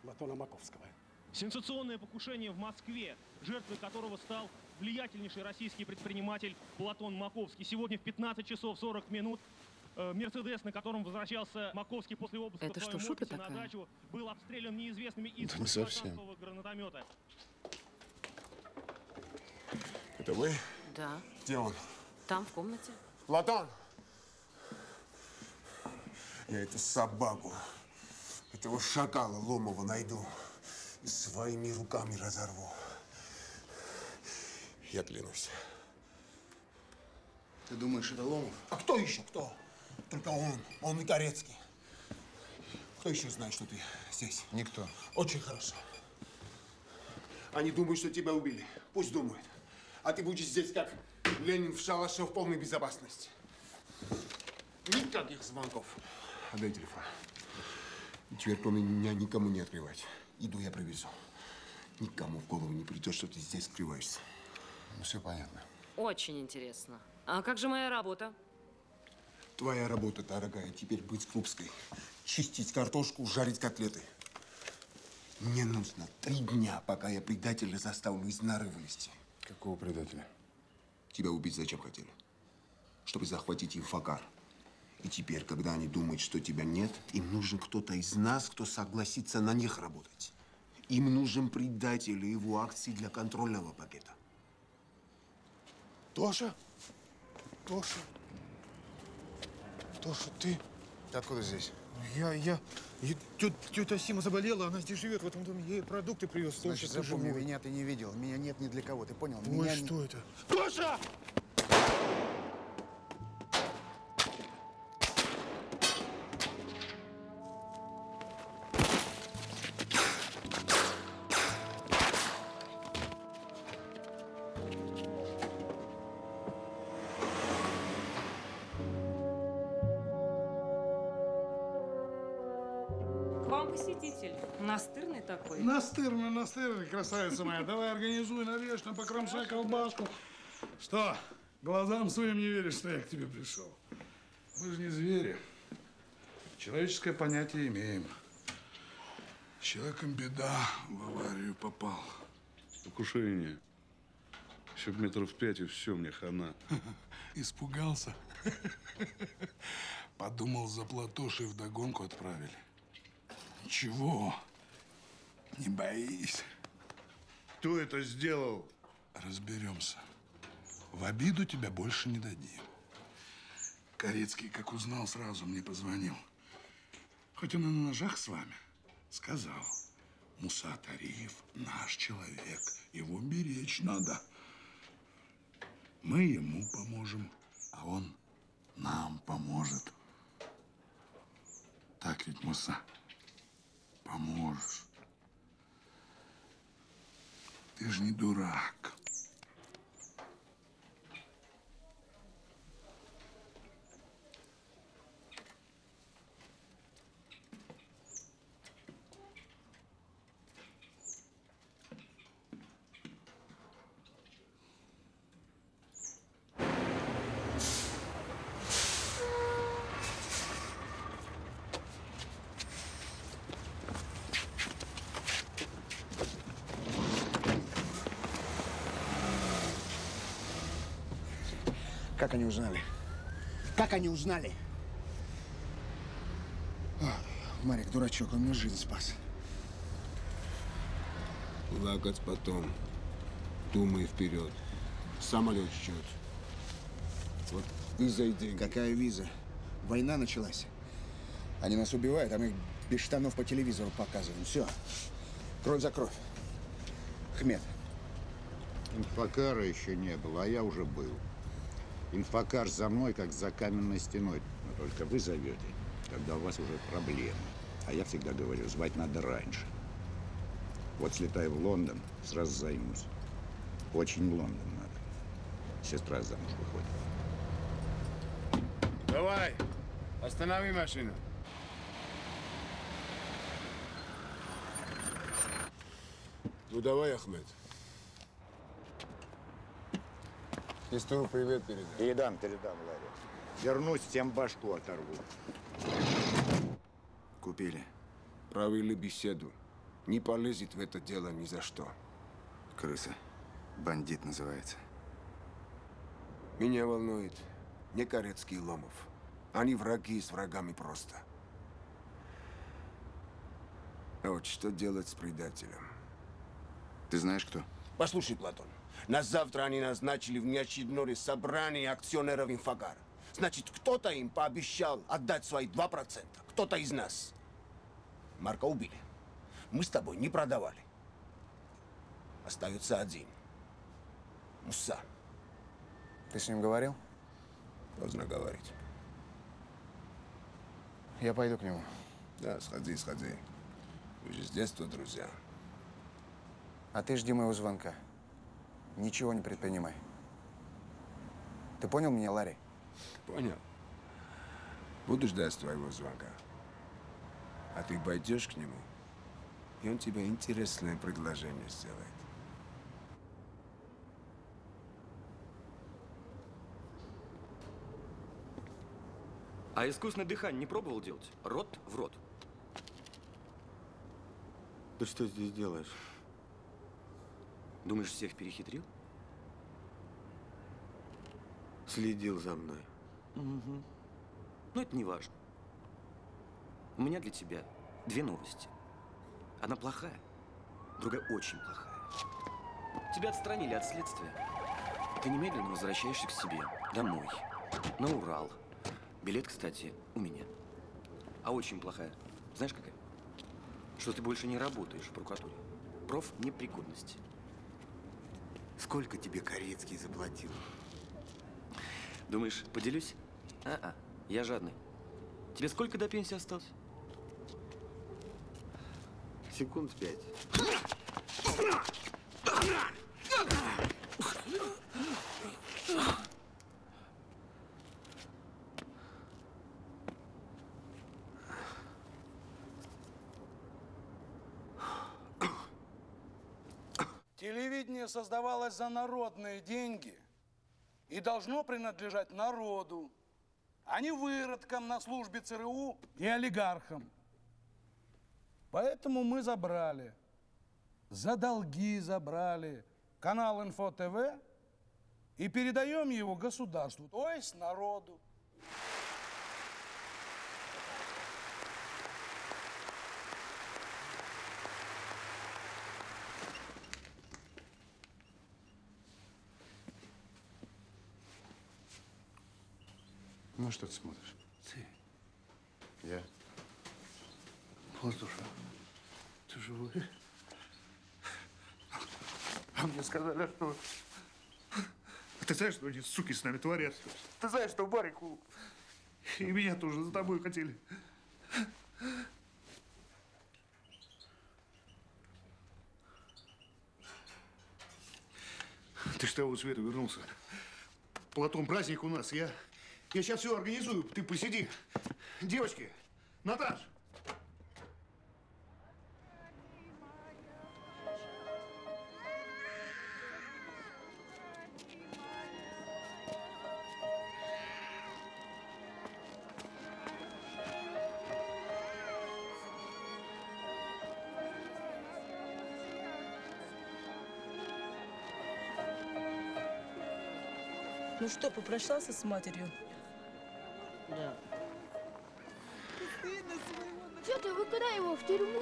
Платона Маковского. Сенсационное покушение в Москве, жертвой которого стал влиятельнейший российский предприниматель Платон Маковский. Сегодня в 15 часов 40 минут э, Мерседес, на котором возвращался Маковский после обыска Это в что, шутка офисе на такая? дачу, был обстрелян неизвестными из Да не совсем. гранатомета. Это вы? Да. Где он? Там, в комнате. Платон! Я эту собаку, этого шакала Ломова найду и своими руками разорву. Я клянусь. Ты думаешь, это Ломов? А кто еще? Кто? Только он. Он и Корецкий. Кто еще знает, что ты здесь? Никто. Очень хорошо. Они думают, что тебя убили. Пусть думают. А ты будешь здесь, как Ленин в шалаше в полной безопасности. Никаких звонков. Отдай телефон. И теперь кроме меня никому не открывать. Иду я привезу. Никому в голову не придет, что ты здесь скрываешься. Ну, все понятно. Очень интересно. А как же моя работа? Твоя работа, дорогая, теперь быть с Крупской. Чистить картошку, жарить котлеты. Мне нужно три дня, пока я предателя заставлю из норы вылезти. Какого предателя? Тебя убить зачем хотели? Чтобы захватить инфокар. И теперь, когда они думают, что тебя нет, им нужен кто-то из нас, кто согласится на них работать. Им нужен предатель и его акции для контрольного пакета. Тоша? Тоша? Тоша, ты? Ты откуда здесь? Я, я, я тет- тетя Сима заболела, она здесь живет, в этом доме. Я ей продукты привез. Значит, запомни, живой. меня ты не видел. Меня нет ни для кого, ты понял? Ой, Меня не- что это? Тоша! Такой. Настырный, настырный, красавица моя. Давай организуй, нарежь, там покромсай колбаску. Что, глазам своим не веришь, что я к тебе пришел? Мы же не звери. Человеческое понятие имеем. С человеком беда, в аварию попал. Покушение. Еще метров пять, и все, мне хана. Испугался? Подумал, за Платошей вдогонку отправили. Ничего, не боись. Кто это сделал? Разберемся. В обиду тебя больше не дадим. Корецкий, как узнал, сразу мне позвонил. Хоть он и на ножах с вами, сказал. Муса Тариев наш человек. Его беречь надо. Мы ему поможем, а он нам поможет. Так ведь, Муса? Поможешь. Ты же не дурак. Как они узнали? Как они узнали? Марик, дурачок, он мне жизнь спас. Плакать потом. Думай вперед. Самолет ждет. Вот виза и деньги. Какая виза? Война началась. Они нас убивают, а мы без штанов по телевизору показываем. Все. Кровь за кровь. Хмед. Инфокара еще не было, а я уже был. Инфокар за мной, как за каменной стеной. Но только вы зовете, когда у вас уже проблемы. А я всегда говорю, звать надо раньше. Вот слетаю в Лондон, сразу займусь. Очень в Лондон надо. Сестра замуж выходит. Давай, останови машину. Ну давай, Ахмед. Сестру привет передай. Передам, передам, Ларри. Вернусь, всем башку оторву. Купили. Провели беседу. Не полезет в это дело ни за что. Крыса. Бандит называется. Меня волнует не Корецкий и Ломов. Они враги с врагами просто. А вот что делать с предателем? Ты знаешь, кто? Послушай, Платон, на завтра они назначили внеочередное собрание акционеров Инфагар. Значит, кто-то им пообещал отдать свои 2%. Кто-то из нас. Марка убили. Мы с тобой не продавали. Остается один. Муса. Ты с ним говорил? Поздно говорить. Я пойду к нему. Да, сходи, сходи. Вы же с детства друзья. А ты жди моего звонка. Ничего не предпринимай. Ты понял меня, Ларри? Понял. Буду ждать твоего звонка. А ты пойдешь к нему, и он тебе интересное предложение сделает. А искусственное дыхание не пробовал делать? Рот в рот. Ты что здесь делаешь? Думаешь, всех перехитрил? Следил за мной. Угу. Но это не важно. У меня для тебя две новости. Одна плохая, другая очень плохая. Тебя отстранили от следствия. Ты немедленно возвращаешься к себе, домой, на Урал. Билет, кстати, у меня. А очень плохая, знаешь какая? Что ты больше не работаешь в прокуратуре. Проф непригодности. Сколько тебе Корецкий заплатил? Думаешь, поделюсь? А-а, я жадный. Тебе сколько до пенсии осталось? Секунд пять. Телевидение создавалось за народные деньги и должно принадлежать народу, а не выродкам на службе ЦРУ и олигархам. Поэтому мы забрали, за долги забрали канал Инфо ТВ и передаем его государству, то есть народу. Ну, что ты смотришь? Ты. Я. Платуша, ты живой? А мне сказали, что... Ты знаешь, что эти суки с нами творят? Ты знаешь, что Барику... И меня тоже за тобой хотели. Ты с того света вернулся. Платон, праздник у нас. Я, я сейчас все организую. Ты посиди. Девочки, Наташ, Ну что, попрощался с матерью? Да. Тетя, вы куда его, в тюрьму?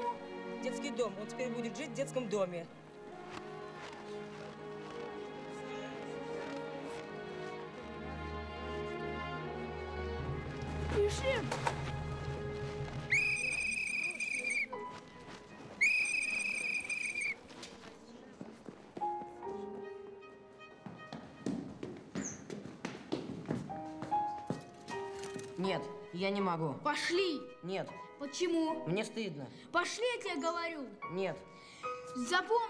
Детский дом. Он теперь будет жить в детском доме. Я не могу. Пошли! Нет, Почему? мне стыдно. Пошли, я тебе говорю! Нет. Запомни,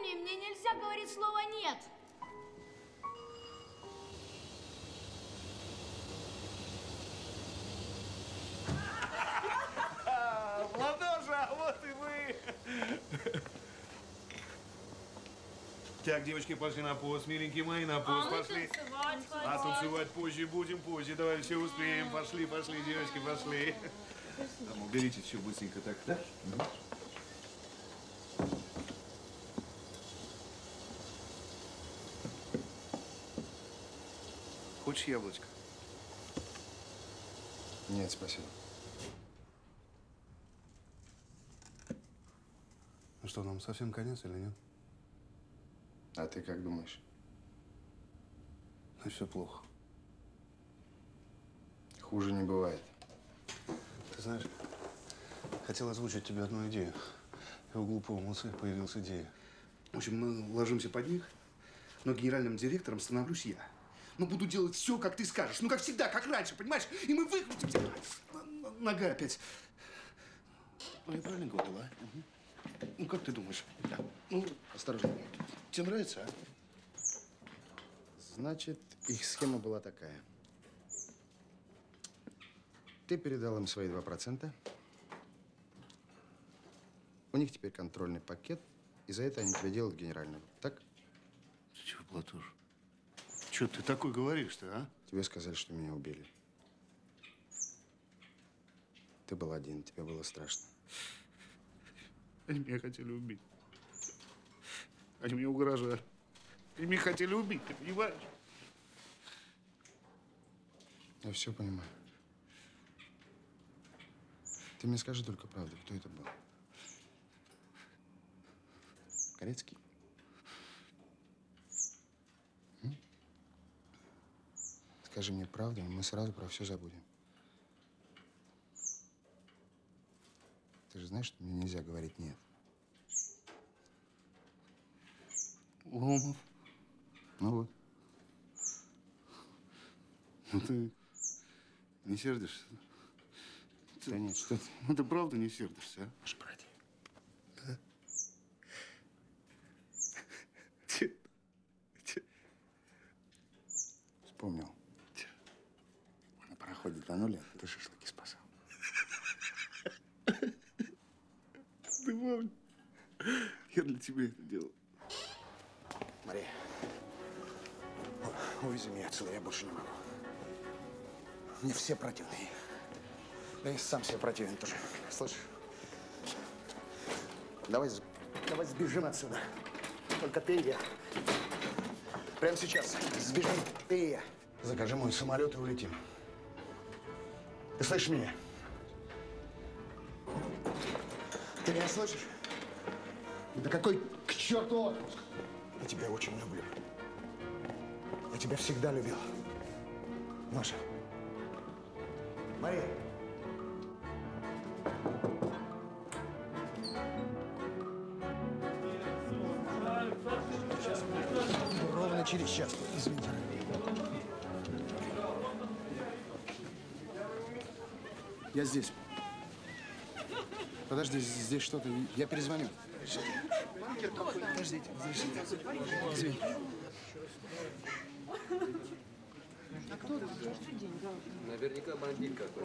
Так, девочки, пошли на пост, миленькие мои, на пост, пошли. А танцевать позже будем, позже. Давай все успеем. Пошли, пошли, девочки, пошли. Там уберите все быстренько так, да? Хочешь яблочко? Нет, спасибо. Ну что, нам совсем конец или нет? А ты как думаешь? Ну, все плохо. Хуже не бывает. Ты знаешь, хотел озвучить тебе одну идею. И у глупого мусы появилась идея. В общем, мы ложимся под них, но генеральным директором становлюсь я. Ну, буду делать все, как ты скажешь. Ну, как всегда, как раньше, понимаешь? И мы выкрутимся. Нога опять. Ну, я правильно говорил, а? Ну, как ты думаешь? Ну, осторожно. Тебе нравится, а? Значит, их схема была такая. Ты передал им свои 2%. У них теперь контрольный пакет, и за это они тебе делают генерального. Так? Ты чего, Платош? Что ты такой говоришь-то, а? Тебе сказали, что меня убили. Ты был один, тебе было страшно. Они меня хотели убить. Они мне угрожали. Меня хотели убить, ты понимаешь? Я все понимаю. Ты мне скажи только правду, кто это был? Корецкий? Скажи мне правду, и мы сразу про все забудем. Ты же знаешь, что мне нельзя говорить «нет». Ломов. Ну вот. Ну ты не сердишься? Да нет, что ты? Ну ты правда не сердишься, а? Наши братья. Да? Вспомнил. Мы на пароходе тонули, а ты шашлыки спасал. Ты помни. Я для тебя это делал. Мария, увези меня отсюда, я больше не могу. Мне все противны. Да и сам себе противен тоже. Слышишь? Давай, давай сбежим отсюда. Только ты и я. Прямо сейчас. Сбежим ты и я. Закажи мой самолет и улетим. Ты слышишь меня? Ты меня слышишь? Да какой к черту отпуск? Я тебя очень люблю. Я тебя всегда любил. Маша. Мария. Ровно через час. Извините. Я здесь. Подожди, здесь что-то. Я перезвоню. Подождите, подождите. Извини. А кто это? Наверняка бандит какой.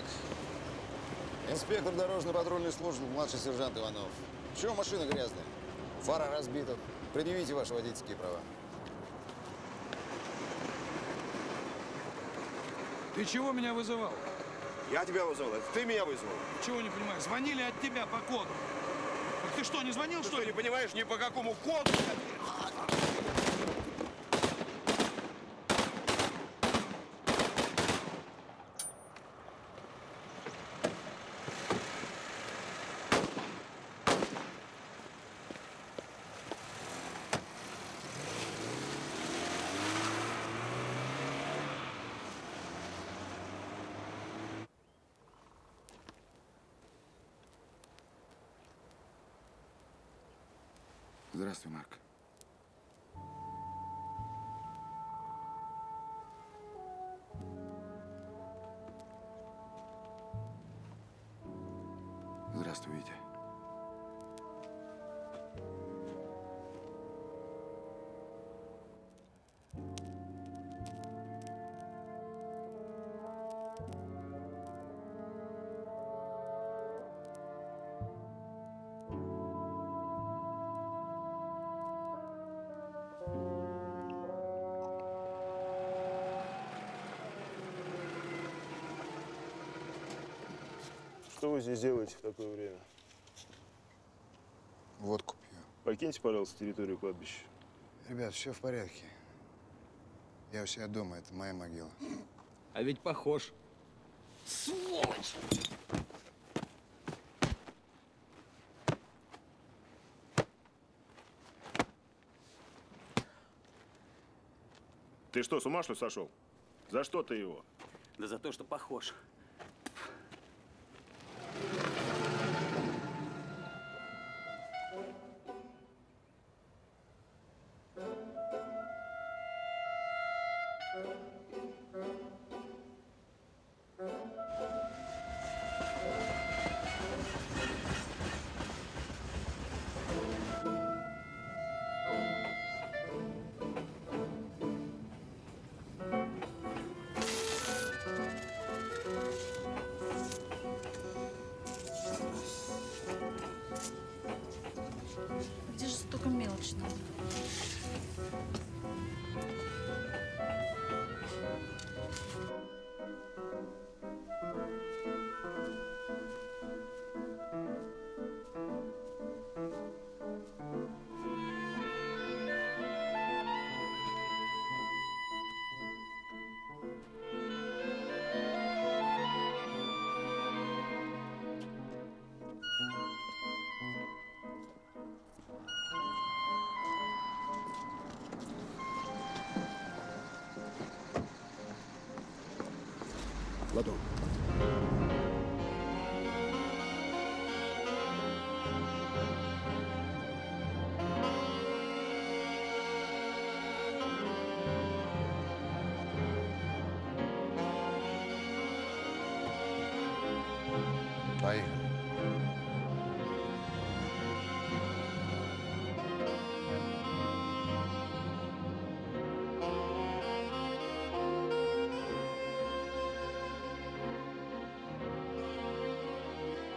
Так, инспектор дорожно-патрульной службы, младший сержант Иванов. Чего машина грязная? Фара разбита. Предъявите ваши водительские права. Ты чего меня вызывал? Я тебя вызвал, это ты меня вызвал. Чего не понимаю? Звонили от тебя по коду. Так ты что, не звонил, Ты что что, ли? не понимаешь ни по какому коду? Здравствуй, Марк. Что вы здесь делаете в такое время? Водку пью. Покиньте, пожалуйста, территорию кладбища. Ребят, все в порядке. Я у себя дома, это моя могила. А ведь похож. Сволочь! Ты что, с ума что ли сошел? За что ты его? Да за то, что похож.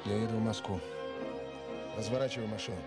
Я еду в Москву. Разворачиваю машину.